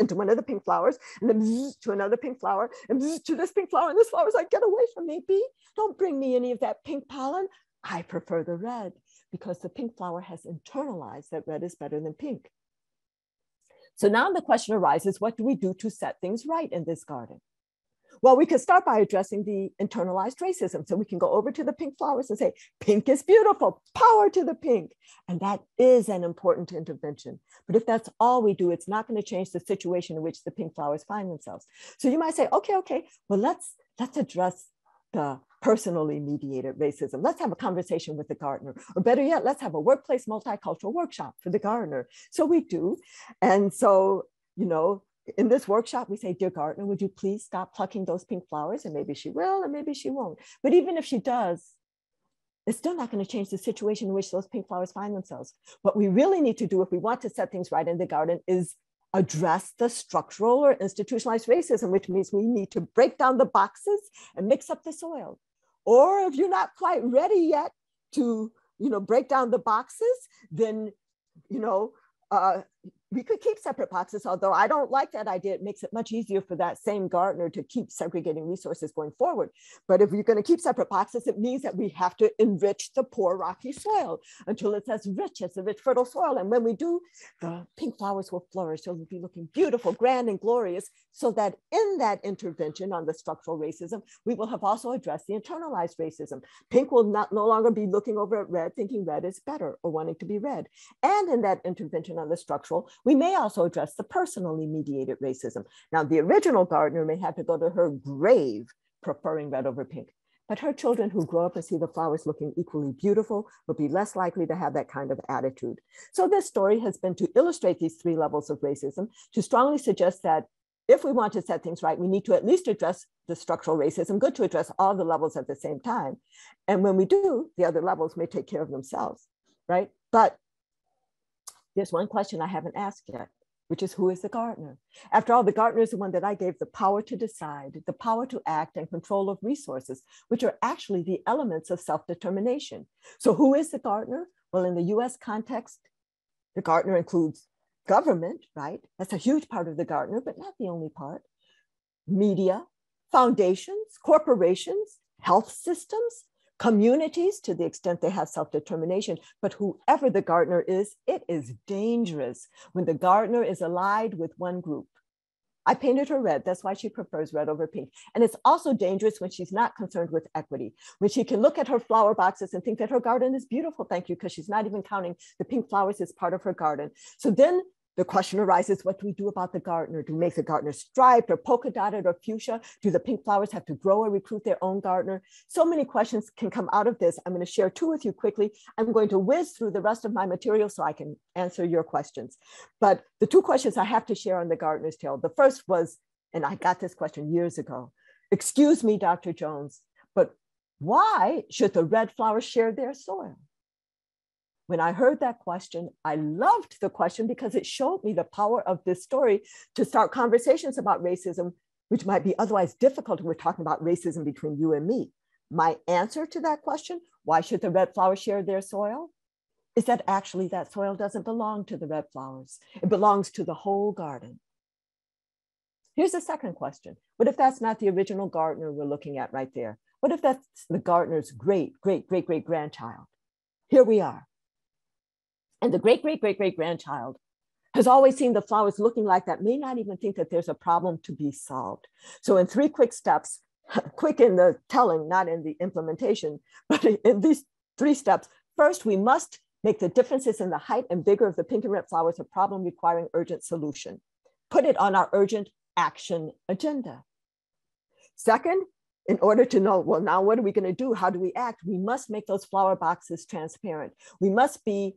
into one of the pink flowers, and then to another pink flower, and to this pink flower, and this flower is like, get away from me, bee. Don't bring me any of that pink pollen. I prefer the red because the pink flower has internalized that red is better than pink. So now the question arises, what do we do to set things right in this garden? Well, we could start by addressing the internalized racism. So we can go over to the pink flowers and say, pink is beautiful, power to the pink. And that is an important intervention. But if that's all we do, it's not going to change the situation in which the pink flowers find themselves. So you might say, okay, okay, well, let's, let's address the personally mediated racism. Let's have a conversation with the gardener, or better yet, let's have a workplace multicultural workshop for the gardener. So we do. And so, you know, in this workshop, we say, Dear gardener, would you please stop plucking those pink flowers? And maybe she will, and maybe she won't. But even if she does, it's still not going to change the situation in which those pink flowers find themselves. What we really need to do if we want to set things right in the garden is address the structural or institutionalized racism, which means we need to break down the boxes and mix up the soil. Or if you're not quite ready yet to, you know, break down the boxes, then, you know, uh, we could keep separate boxes, although I don't like that idea. It makes it much easier for that same gardener to keep segregating resources going forward. But if you're going to keep separate boxes, it means that we have to enrich the poor rocky soil until it's as rich as the rich fertile soil. And when we do, the pink flowers will flourish. They'll be looking beautiful, grand, and glorious. So that in that intervention on the structural racism, we will have also addressed the internalized racism. Pink will not no longer be looking over at red, thinking red is better or wanting to be red. And in that intervention on the structural, we may also address the personally mediated racism. Now, the original gardener may have to go to her grave preferring red over pink, but her children who grow up and see the flowers looking equally beautiful will be less likely to have that kind of attitude. So this story has been to illustrate these three levels of racism, to strongly suggest that if we want to set things right, we need to at least address the structural racism, good to address all the levels at the same time. And when we do, the other levels may take care of themselves, right? But there's one question I haven't asked yet, which is who is the gardener? After all, the gardener is the one that I gave the power to decide, the power to act and control of resources, which are actually the elements of self-determination. So who is the gardener? Well, in the US context, the gardener includes government, right? That's a huge part of the gardener, but not the only part. Media, foundations, corporations, health systems, communities to the extent they have self-determination, but whoever the gardener is, it is dangerous when the gardener is allied with one group. I painted her red. That's why she prefers red over pink. And it's also dangerous when she's not concerned with equity, when she can look at her flower boxes and think that her garden is beautiful, thank you, because she's not even counting the pink flowers as part of her garden. So then the question arises, what do we do about the gardener? Do we make the gardener striped or polka dotted or fuchsia? Do the pink flowers have to grow or recruit their own gardener? So many questions can come out of this. I'm going to share two with you quickly. I'm going to whiz through the rest of my material so I can answer your questions. But the two questions I have to share on the gardener's tale. The first was, and I got this question years ago, excuse me, Dr. Jones, but why should the red flowers share their soil? When I heard that question, I loved the question because it showed me the power of this story to start conversations about racism, which might be otherwise difficult when we're talking about racism between you and me. My answer to that question, why should the red flowers share their soil? Is that actually that soil doesn't belong to the red flowers. It belongs to the whole garden. Here's the second question. What if that's not the original gardener we're looking at right there? What if that's the gardener's great, great, great, great grandchild? Here we are. And the great, great, great, great grandchild has always seen the flowers looking like that, may not even think that there's a problem to be solved. So, in three quick steps, quick in the telling, not in the implementation, but in these three steps, first, we must make the differences in the height and vigor of the pink and red flowers a problem requiring urgent solution. Put it on our urgent action agenda. Second, in order to know, well, now what are we going to do? How do we act? We must make those flower boxes transparent. We must be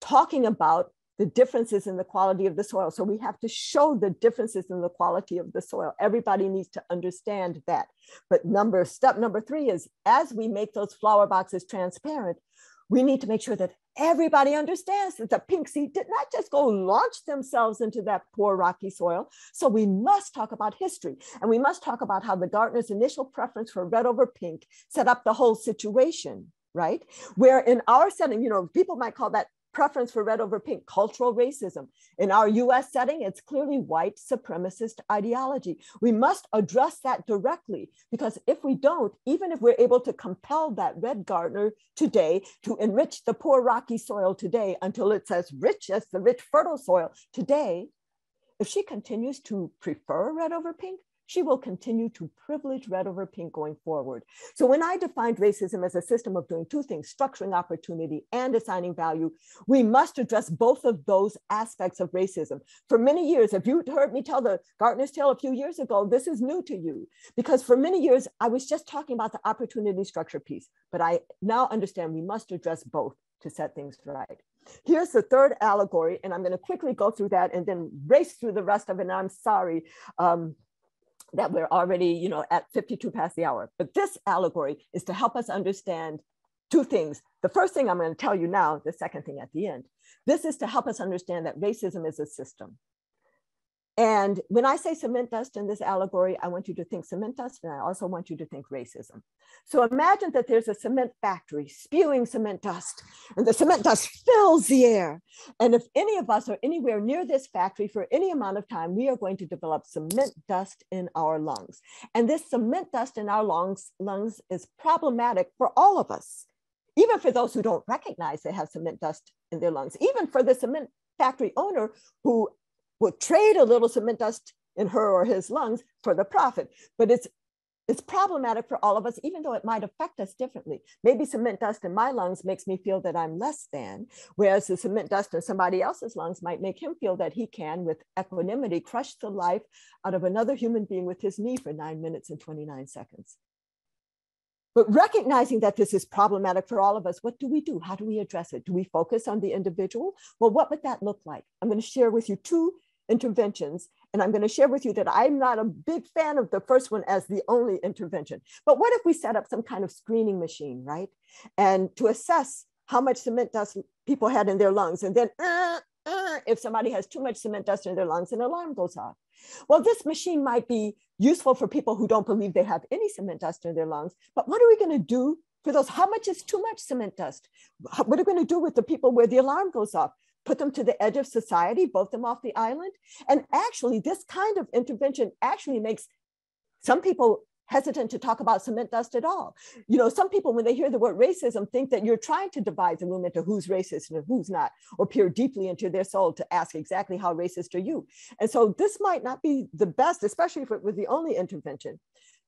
talking about the differences in the quality of the soil. So we have to show the differences in the quality of the soil. Everybody needs to understand that. But number step number three is as we make those flower boxes transparent, we need to make sure that everybody understands that the pink seed did not just go launch themselves into that poor rocky soil. So we must talk about history and we must talk about how the gardener's initial preference for red over pink set up the whole situation, right? Where in our setting, you know, people might call that preference for red over pink, cultural racism. In our US setting, it's clearly white supremacist ideology. We must address that directly because if we don't, even if we're able to compel that red gardener today to enrich the poor rocky soil today until it's as rich as the rich fertile soil today, if she continues to prefer red over pink, she will continue to privilege red over pink going forward. So when I defined racism as a system of doing two things, structuring opportunity and assigning value, we must address both of those aspects of racism. For many years, if you heard me tell the Gardener's Tale a few years ago, this is new to you because for many years, I was just talking about the opportunity structure piece, but I now understand we must address both to set things right. Here's the third allegory, and I'm going to quickly go through that and then race through the rest of it. And I'm sorry. Um, that we're already, you know, at 52 past the hour. But this allegory is to help us understand two things. The first thing I'm going to tell you now, the second thing at the end. This is to help us understand that racism is a system. And when I say cement dust in this allegory, I want you to think cement dust, and I also want you to think racism. So imagine that there's a cement factory spewing cement dust, and the cement dust fills the air. And if any of us are anywhere near this factory for any amount of time, we are going to develop cement dust in our lungs. And this cement dust in our lungs, lungs is problematic for all of us, even for those who don't recognize they have cement dust in their lungs, even for the cement factory owner who will trade a little cement dust in her or his lungs for the profit. But it's it's problematic for all of us, even though it might affect us differently. Maybe cement dust in my lungs makes me feel that I'm less than, whereas the cement dust in somebody else's lungs might make him feel that he can, with equanimity, crush the life out of another human being with his knee for nine minutes and 29 seconds. But recognizing that this is problematic for all of us, what do we do? How do we address it? Do we focus on the individual? Well, what would that look like? I'm going to share with you two interventions. And I'm going to share with you that I'm not a big fan of the first one as the only intervention. But what if we set up some kind of screening machine, right? And to assess how much cement dust people had in their lungs. And then uh, uh, if somebody has too much cement dust in their lungs, an alarm goes off. Well, this machine might be useful for people who don't believe they have any cement dust in their lungs. But what are we going to do for those? How much is too much cement dust? What are we going to do with the people where the alarm goes off? Put them to the edge of society, both them off the island. And actually, this kind of intervention actually makes some people hesitant to talk about cement dust at all. You know, some people, when they hear the word racism, think that you're trying to divide the room into who's racist and who's not, or peer deeply into their soul to ask exactly how racist are you. And so this might not be the best, especially if it was the only intervention.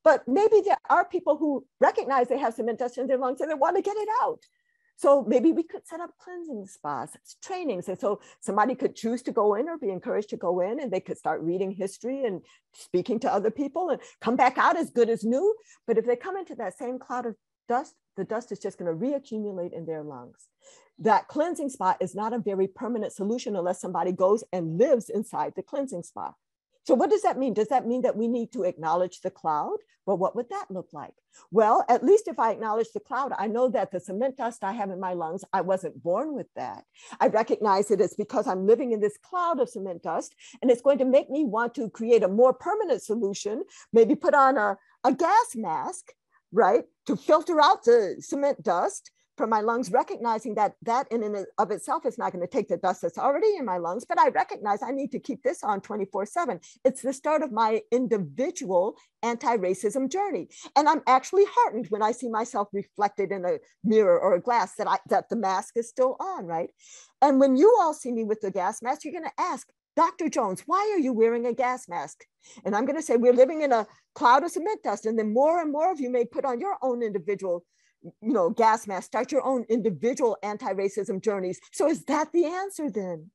But maybe there are people who recognize they have cement dust in their lungs and they want to get it out. So maybe we could set up cleansing spas, trainings. And so somebody could choose to go in or be encouraged to go in and they could start reading history and speaking to other people and come back out as good as new. But if they come into that same cloud of dust, the dust is just going to reaccumulate in their lungs. That cleansing spa is not a very permanent solution unless somebody goes and lives inside the cleansing spa. So what does that mean? Does that mean that we need to acknowledge the cloud? Well, what would that look like? Well, at least if I acknowledge the cloud, I know that the cement dust I have in my lungs, I wasn't born with that. I recognize it as because I'm living in this cloud of cement dust, and it's going to make me want to create a more permanent solution, maybe put on a, a gas mask, right, to filter out the cement dust from my lungs, recognizing that that in and of itself is not going to take the dust that's already in my lungs, but I recognize I need to keep this on 24 seven. It's the start of my individual anti-racism journey. And I'm actually heartened when I see myself reflected in a mirror or a glass that I, that the mask is still on, right? And when you all see me with the gas mask, you're going to ask, Dr. Jones, why are you wearing a gas mask? And I'm going to say, we're living in a cloud of cement dust. And then more and more of you may put on your own individual you know, gas mask, start your own individual anti-racism journeys. So is that the answer then?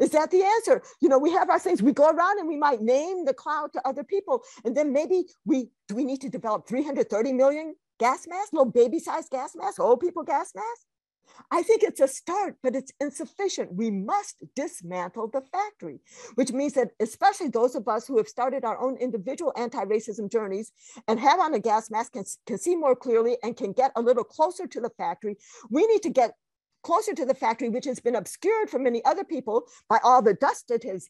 Is that the answer? You know, we have our things, we go around and we might name the cloud to other people. And then maybe we, do we need to develop 330 million gas masks, little baby sized gas masks, old people gas masks? I think it's a start, but it's insufficient. We must dismantle the factory, which means that especially those of us who have started our own individual anti-racism journeys and have on a gas mask can, can see more clearly and can get a little closer to the factory, we need to get closer to the factory, which has been obscured for many other people by all the dust it has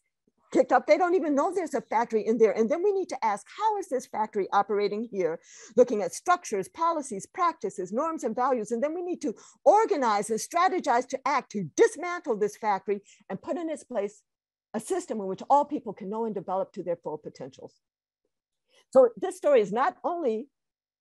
kicked up. They don't even know there's a factory in there. And then we need to ask, how is this factory operating here? Looking at structures, policies, practices, norms, and values. And then we need to organize and strategize to act to dismantle this factory and put in its place a system in which all people can know and develop to their full potentials. So this story is not only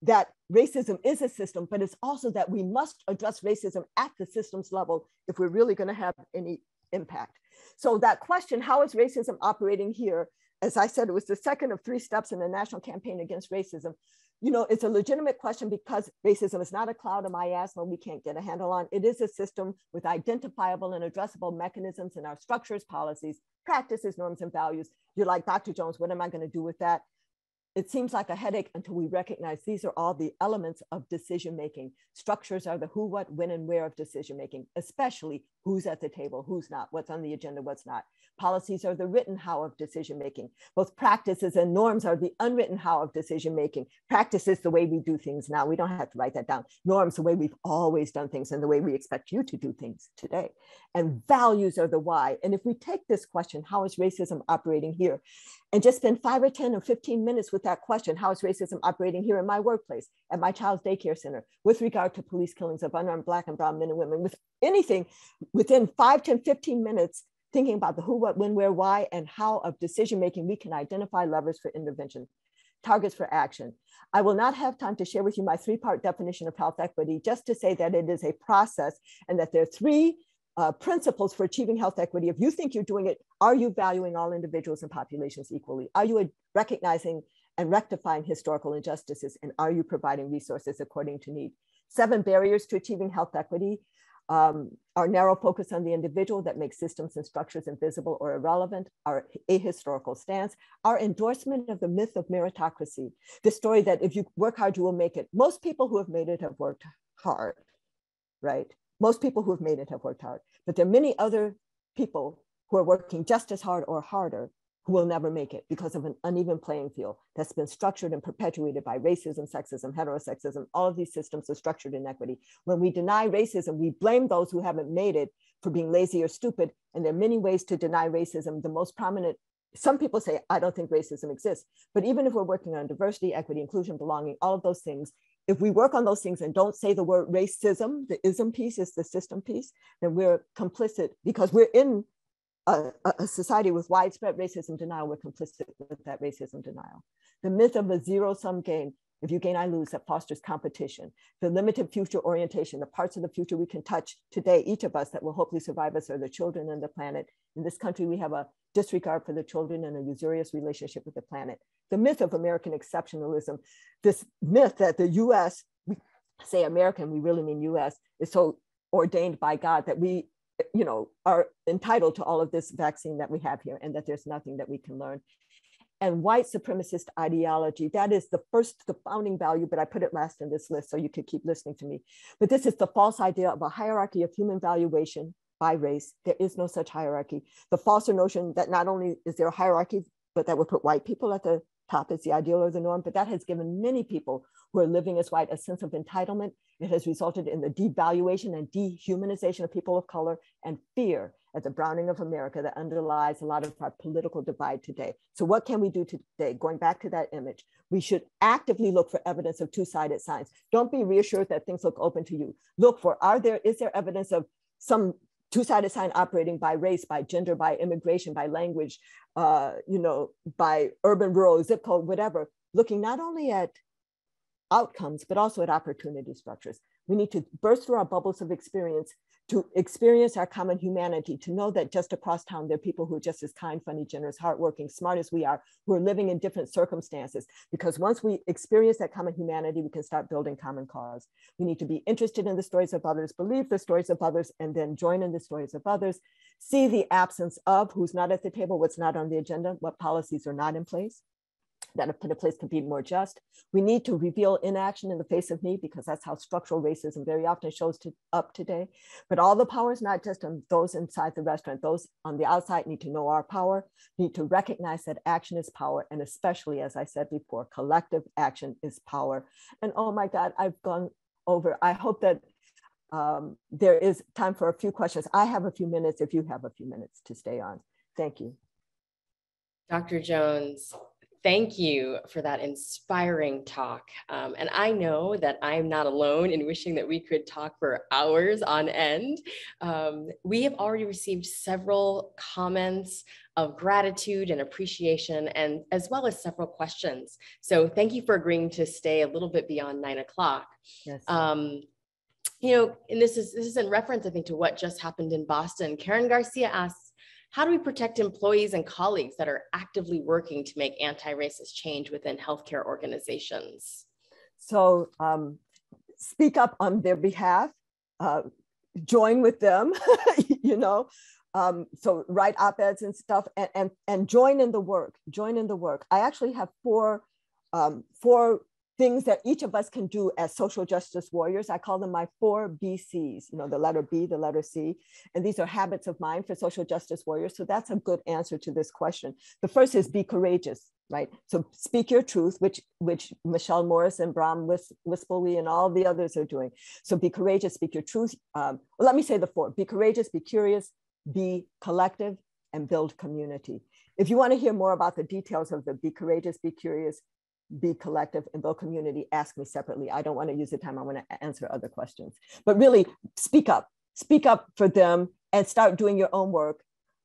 that racism is a system, but it's also that we must address racism at the systems level if we're really going to have any impact. So that question, how is racism operating here? As I said, it was the second of three steps in the national campaign against racism. You know, it's a legitimate question because racism is not a cloud of miasma we can't get a handle on. It is a system with identifiable and addressable mechanisms in our structures, policies, practices, norms, and values. You're like, Dr. Jones, what am I going to do with that? It seems like a headache until we recognize these are all the elements of decision making. Structures are the who, what, when, and where of decision making, especially who's at the table, who's not, what's on the agenda, what's not. Policies are the written how of decision making. Both practices and norms are the unwritten how of decision making. Practice is the way we do things now. We don't have to write that down. Norms, the way we've always done things and the way we expect you to do things today. And values are the why. And if we take this question, how is racism operating here? And just spend five or 10 or 15 minutes with that question how is racism operating here in my workplace, at my child's daycare center, with regard to police killings of unarmed Black and Brown men and women, with anything within 5, 10, 15 minutes, thinking about the who, what, when, where, why, and how of decision making, we can identify levers for intervention, targets for action. I will not have time to share with you my three part definition of health equity, just to say that it is a process and that there are three uh, principles for achieving health equity. If you think you're doing it, are you valuing all individuals and populations equally? Are you recognizing and rectifying historical injustices? And are you providing resources according to need? Seven barriers to achieving health equity um, our narrow focus on the individual that makes systems and structures invisible or irrelevant, our ahistorical stance, our endorsement of the myth of meritocracy, the story that if you work hard, you will make it. Most people who have made it have worked hard, right? Most people who have made it have worked hard, but there are many other people who are working just as hard or harder who will never make it because of an uneven playing field that's been structured and perpetuated by racism, sexism, heterosexism. All of these systems are structured inequity. When we deny racism, we blame those who haven't made it for being lazy or stupid. And there are many ways to deny racism. The most prominent, some people say, I don't think racism exists. But even if we're working on diversity, equity, inclusion, belonging, all of those things, if we work on those things and don't say the word racism, the ism piece is the system piece, then we're complicit because we're in a, a, society with widespread racism denial, we're complicit with that racism denial. The myth of a zero sum game, if you gain, I lose, that fosters competition. The limited future orientation, the parts of the future we can touch today, each of us that will hopefully survive us are the children and the planet. In this country, we have a disregard for the children and a usurious relationship with the planet the myth of American exceptionalism, this myth that the US, we say American, we really mean US, is so ordained by God that we, you know, are entitled to all of this vaccine that we have here and that there's nothing that we can learn. And white supremacist ideology, that is the first, the founding value, but I put it last in this list so you could keep listening to me. But this is the false idea of a hierarchy of human valuation by race. There is no such hierarchy. The false notion that not only is there a hierarchy but that would put white people at the top as the ideal or the norm, but that has given many people who are living as white a sense of entitlement. It has resulted in the devaluation and dehumanization of people of color and fear at the browning of America that underlies a lot of our political divide today. So what can we do today? Going back to that image, we should actively look for evidence of two-sided signs. Don't be reassured that things look open to you. Look for, are there, is there evidence of some two-sided sign operating by race, by gender, by immigration, by language, uh, you know, by urban, rural, zip code, whatever, looking not only at outcomes, but also at opportunity structures. We need to burst through our bubbles of experience to experience our common humanity, to know that just across town, there are people who are just as kind, funny, generous, hardworking, smart as we are, who are living in different circumstances. Because once we experience that common humanity, we can start building common cause. We need to be interested in the stories of others, believe the stories of others, and then join in the stories of others. See the absence of who's not at the table, what's not on the agenda, what policies are not in place that in place to be more just. We need to reveal inaction in the face of need because that's how structural racism very often shows to, up today. But all the power is not just on those inside the restaurant. Those on the outside need to know our power, need to recognize that action is power. And especially, as I said before, collective action is power. And oh my God, I've gone over. I hope that um, there is time for a few questions. I have a few minutes if you have a few minutes to stay on. Thank you. Dr. Jones, thank you for that inspiring talk. Um, and I know that I'm not alone in wishing that we could talk for hours on end. Um, we have already received several comments of gratitude and appreciation, and as well as several questions. So thank you for agreeing to stay a little bit beyond nine o'clock. Yes. Um, you know, and this is this is in reference, I think, to what just happened in Boston. Karen Garcia asks, how do we protect employees and colleagues that are actively working to make anti-racist change within healthcare organizations? So um, speak up on their behalf, uh, join with them, you know, um, so write op-eds and stuff and, and, and join in the work, join in the work. I actually have four, um, four things that each of us can do as social justice warriors. I call them my four BCs, you know, the letter B, the letter C. And these are habits of mind for social justice warriors. So that's a good answer to this question. The first is be courageous, right? So speak your truth, which which Michelle Morse and Bram Wispelwey and all the others are doing. So be courageous, speak your truth. Um, well, let me say the four, be courageous, be curious, be collective, and build community. If you want to hear more about the details of the be courageous, be curious, be collective and build community, ask me separately. I don't want to use the time. I want to answer other questions. But really, speak up. Speak up for them and start doing your own work.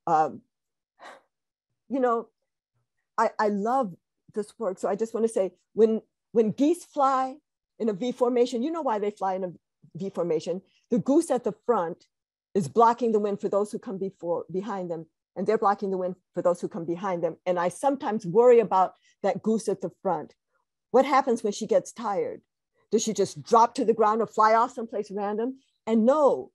Um, you know, I, I love this work. So I just want to say when when geese fly in a V formation, you know why they fly in a V formation. The goose at the front is blocking the wind for those who come before behind them and they're blocking the wind for those who come behind them. And I sometimes worry about that goose at the front. What happens when she gets tired? Does she just drop to the ground or fly off someplace random? And no,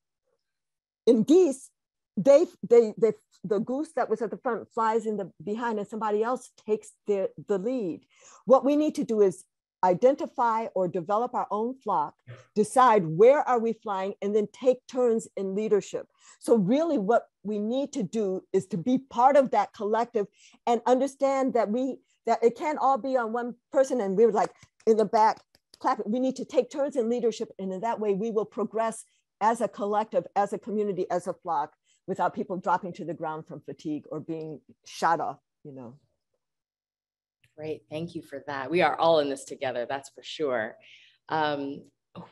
in geese, they, they, they, the goose that was at the front flies in the behind and somebody else takes the, the lead. What we need to do is identify or develop our own flock, decide where are we flying, and then take turns in leadership. So really what we need to do is to be part of that collective and understand that we that it can't all be on one person and we're like in the back clapping. We need to take turns in leadership and in that way we will progress as a collective, as a community, as a flock without people dropping to the ground from fatigue or being shot off, you know. Great, thank you for that. We are all in this together, that's for sure. Um,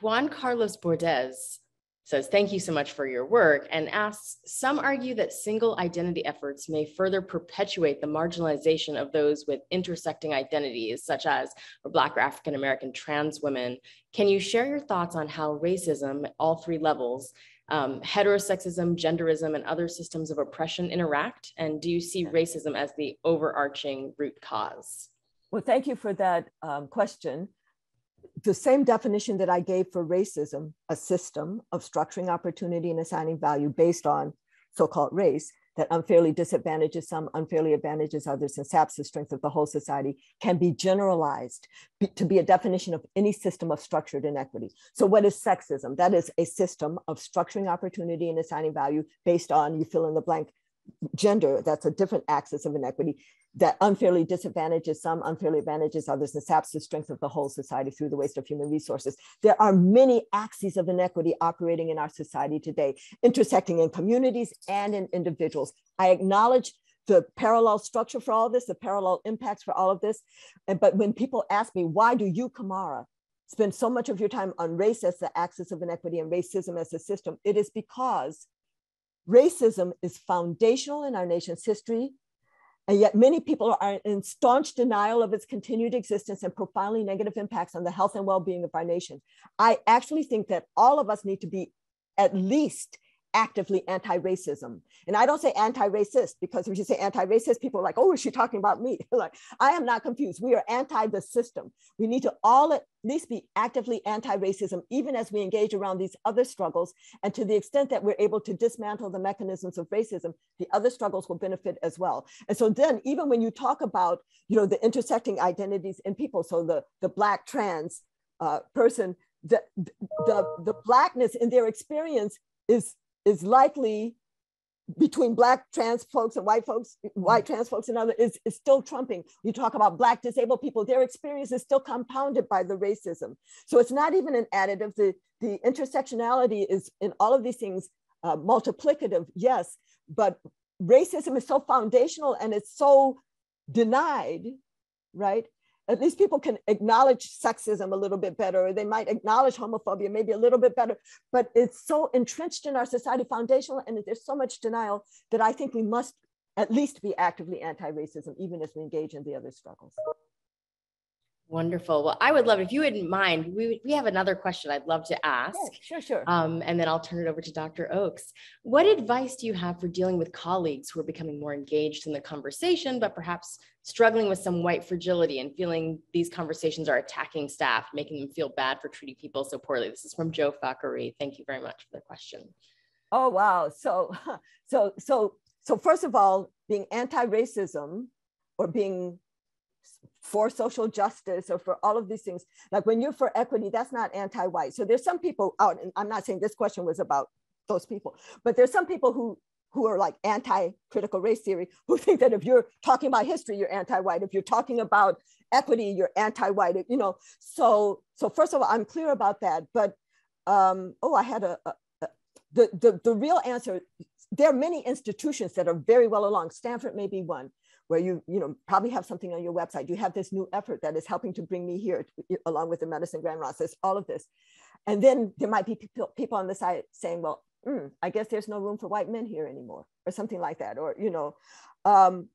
Juan Carlos Bordes says, thank you so much for your work and asks, some argue that single identity efforts may further perpetuate the marginalization of those with intersecting identities, such as Black or African-American trans women. Can you share your thoughts on how racism at all three levels, um, heterosexism, genderism, and other systems of oppression interact? And do you see racism as the overarching root cause? Well, thank you for that um, question. The same definition that I gave for racism, a system of structuring opportunity and assigning value based on so-called race that unfairly disadvantages some, unfairly advantages others, and saps the strength of the whole society, can be generalized to be a definition of any system of structured inequity. So what is sexism? That is a system of structuring opportunity and assigning value based on, you fill in the blank, gender, that's a different axis of inequity that unfairly disadvantages some, unfairly advantages others, and saps the strength of the whole society through the waste of human resources. There are many axes of inequity operating in our society today, intersecting in communities and in individuals. I acknowledge the parallel structure for all this, the parallel impacts for all of this. But when people ask me, why do you, Camara, spend so much of your time on race as the axis of inequity and racism as a system, it is because racism is foundational in our nation's history. And yet many people are in staunch denial of its continued existence and profoundly negative impacts on the health and well-being of our nation. I actually think that all of us need to be at least actively anti-racism. And I don't say anti-racist because if you say anti-racist, people are like, oh, is she talking about me? like, I am not confused. We are anti the system. We need to all at least be actively anti-racism, even as we engage around these other struggles. And to the extent that we're able to dismantle the mechanisms of racism, the other struggles will benefit as well. And so then even when you talk about, you know, the intersecting identities in people, so the, the black trans uh, person, the, the, the blackness in their experience is is likely between black trans folks and white folks, white trans folks and other is, is still trumping. You talk about black disabled people, their experience is still compounded by the racism. So it's not even an additive. The, the intersectionality is in all of these things uh, multiplicative, yes, but racism is so foundational and it's so denied, right? At least people can acknowledge sexism a little bit better, or they might acknowledge homophobia maybe a little bit better, but it's so entrenched in our society, foundational, and there's so much denial that I think we must at least be actively anti-racism, even as we engage in the other struggles. Wonderful. Well, I would love if you wouldn't mind. We we have another question I'd love to ask. Yeah, sure, sure. Um, and then I'll turn it over to Dr. Oakes. What advice do you have for dealing with colleagues who are becoming more engaged in the conversation, but perhaps struggling with some white fragility and feeling these conversations are attacking staff, making them feel bad for treating people so poorly? This is from Joe Thackeray. Thank you very much for the question. Oh wow. So so so so first of all, being anti-racism or being for social justice or for all of these things. Like when you're for equity, that's not anti-white. So there's some people out, and I'm not saying this question was about those people, but there's some people who who are like anti-critical race theory who think that if you're talking about history, you're anti-white. If you're talking about equity, you're anti-white. You know, so so first of all, I'm clear about that. But um, oh, I had a, a, a the, the the real answer. There are many institutions that are very well along. Stanford may be one where you, you know, probably have something on your website. You have this new effort that is helping to bring me here along with the medicine grand process, all of this. And then there might be people, people on the side saying, well, mm, I guess there's no room for white men here anymore or something like that. Or, you know, um,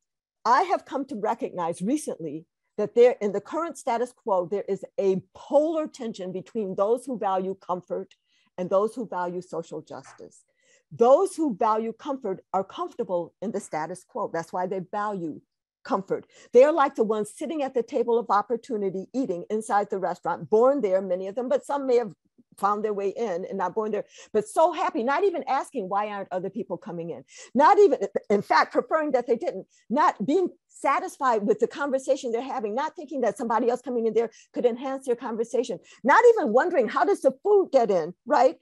I have come to recognize recently that there in the current status quo, there is a polar tension between those who value comfort and those who value social justice. Those who value comfort are comfortable in the status quo. That's why they value comfort. They're like the ones sitting at the table of opportunity eating inside the restaurant, born there, many of them, but some may have found their way in and not born there, but so happy, not even asking why aren't other people coming in? Not even, in fact, preferring that they didn't, not being satisfied with the conversation they're having, not thinking that somebody else coming in there could enhance their conversation, not even wondering how does the food get in, right?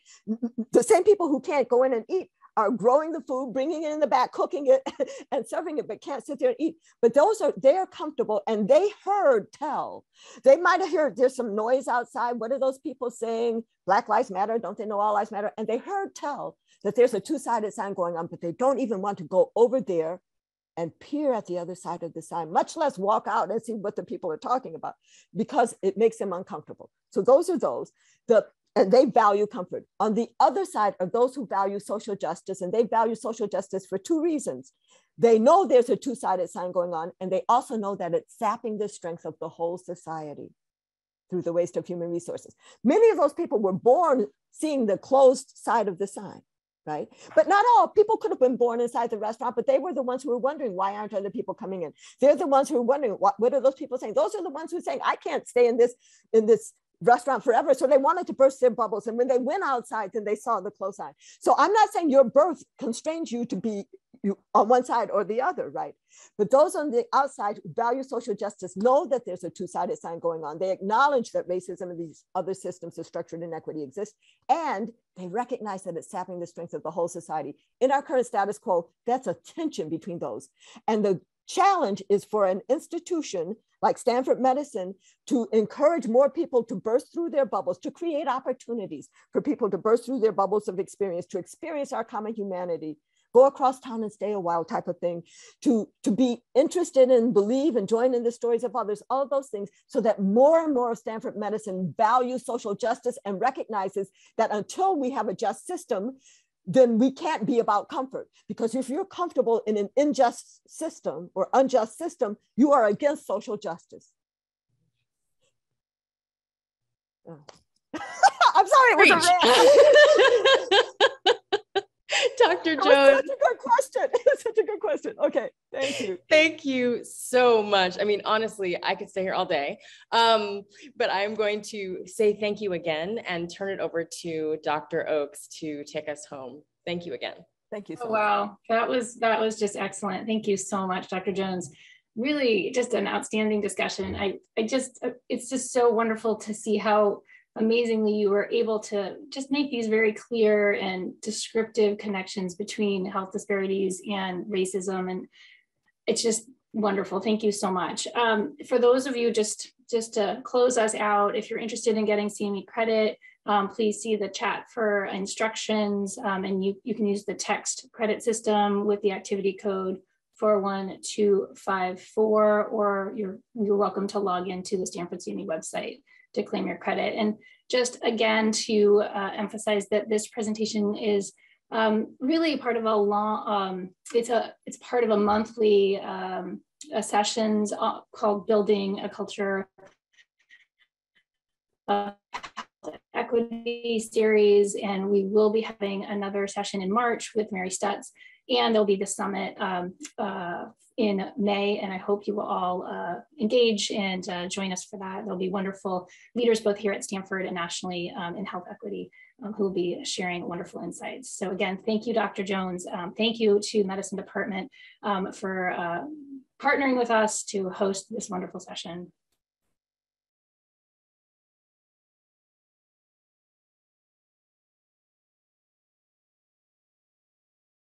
The same people who can't go in and eat are growing the food, bringing it in the back, cooking it and serving it, but can't sit there and eat. But those are, they're comfortable and they heard tell. They might have heard there's some noise outside. What are those people saying? Black lives matter. Don't they know all lives matter? And they heard tell that there's a two-sided sign going on, but they don't even want to go over there and peer at the other side of the sign, much less walk out and see what the people are talking about because it makes them uncomfortable. So those are those. The and they value comfort. On the other side are those who value social justice, and they value social justice for two reasons. They know there's a two sided sign going on, and they also know that it's sapping the strength of the whole society through the waste of human resources. Many of those people were born seeing the closed side of the sign, right? But not all people could have been born inside the restaurant, but they were the ones who were wondering why aren't other people coming in? They're the ones who are wondering what, what are those people saying? Those are the ones who are saying, I can't stay in this in this restaurant forever. So they wanted to burst their bubbles. And when they went outside, then they saw the close eye. So I'm not saying your birth constrains you to be you on one side or the other, right? But those on the outside who value social justice know that there's a two-sided sign going on. They acknowledge that racism and these other systems of structured inequity exist, and they recognize that it's sapping the strength of the whole society. In our current status quo, that's a tension between those. And the challenge is for an institution like Stanford Medicine to encourage more people to burst through their bubbles, to create opportunities for people to burst through their bubbles of experience, to experience our common humanity, go across town and stay a while type of thing, to, to be interested and believe and join in the stories of others, all of those things, so that more and more of Stanford medicine values social justice and recognizes that until we have a just system, then we can't be about comfort. Because if you're comfortable in an unjust system or unjust system, you are against social justice. Oh. I'm sorry, it was a rant. Dr. Jones. Such a good question. such a good question. Okay, thank you. Thank you so much. I mean, honestly, I could stay here all day, um, but I'm going to say thank you again and turn it over to Dr. Oakes to take us home. Thank you again. Thank you. So oh, wow, that was that was just excellent. Thank you so much, Dr. Jones. Really, just an outstanding discussion. I I just it's just so wonderful to see how amazingly you were able to just make these very clear and descriptive connections between health disparities and racism and it's just wonderful. Thank you so much. Um, for those of you just just to close us out if you're interested in getting cme credit um, please see the chat for instructions. Um, and you, you can use the text credit system with the activity code 41254 or you're, you're welcome to log into the Stanford CME website to claim your credit. And just again to uh, emphasize that this presentation is um, really part of a long, um, it's a it's part of a monthly um, a sessions uh, called Building a Culture of Equity series, and we will be having another session in March with Mary Stutts, and there'll be the summit um, uh, in May, and I hope you will all uh, engage and uh, join us for that. There'll be wonderful leaders both here at Stanford and nationally um, in health equity um, who will be sharing wonderful insights. So again, thank you, Dr. Jones. Um, thank you to Medicine Department um, for uh, partnering with us to host this wonderful session.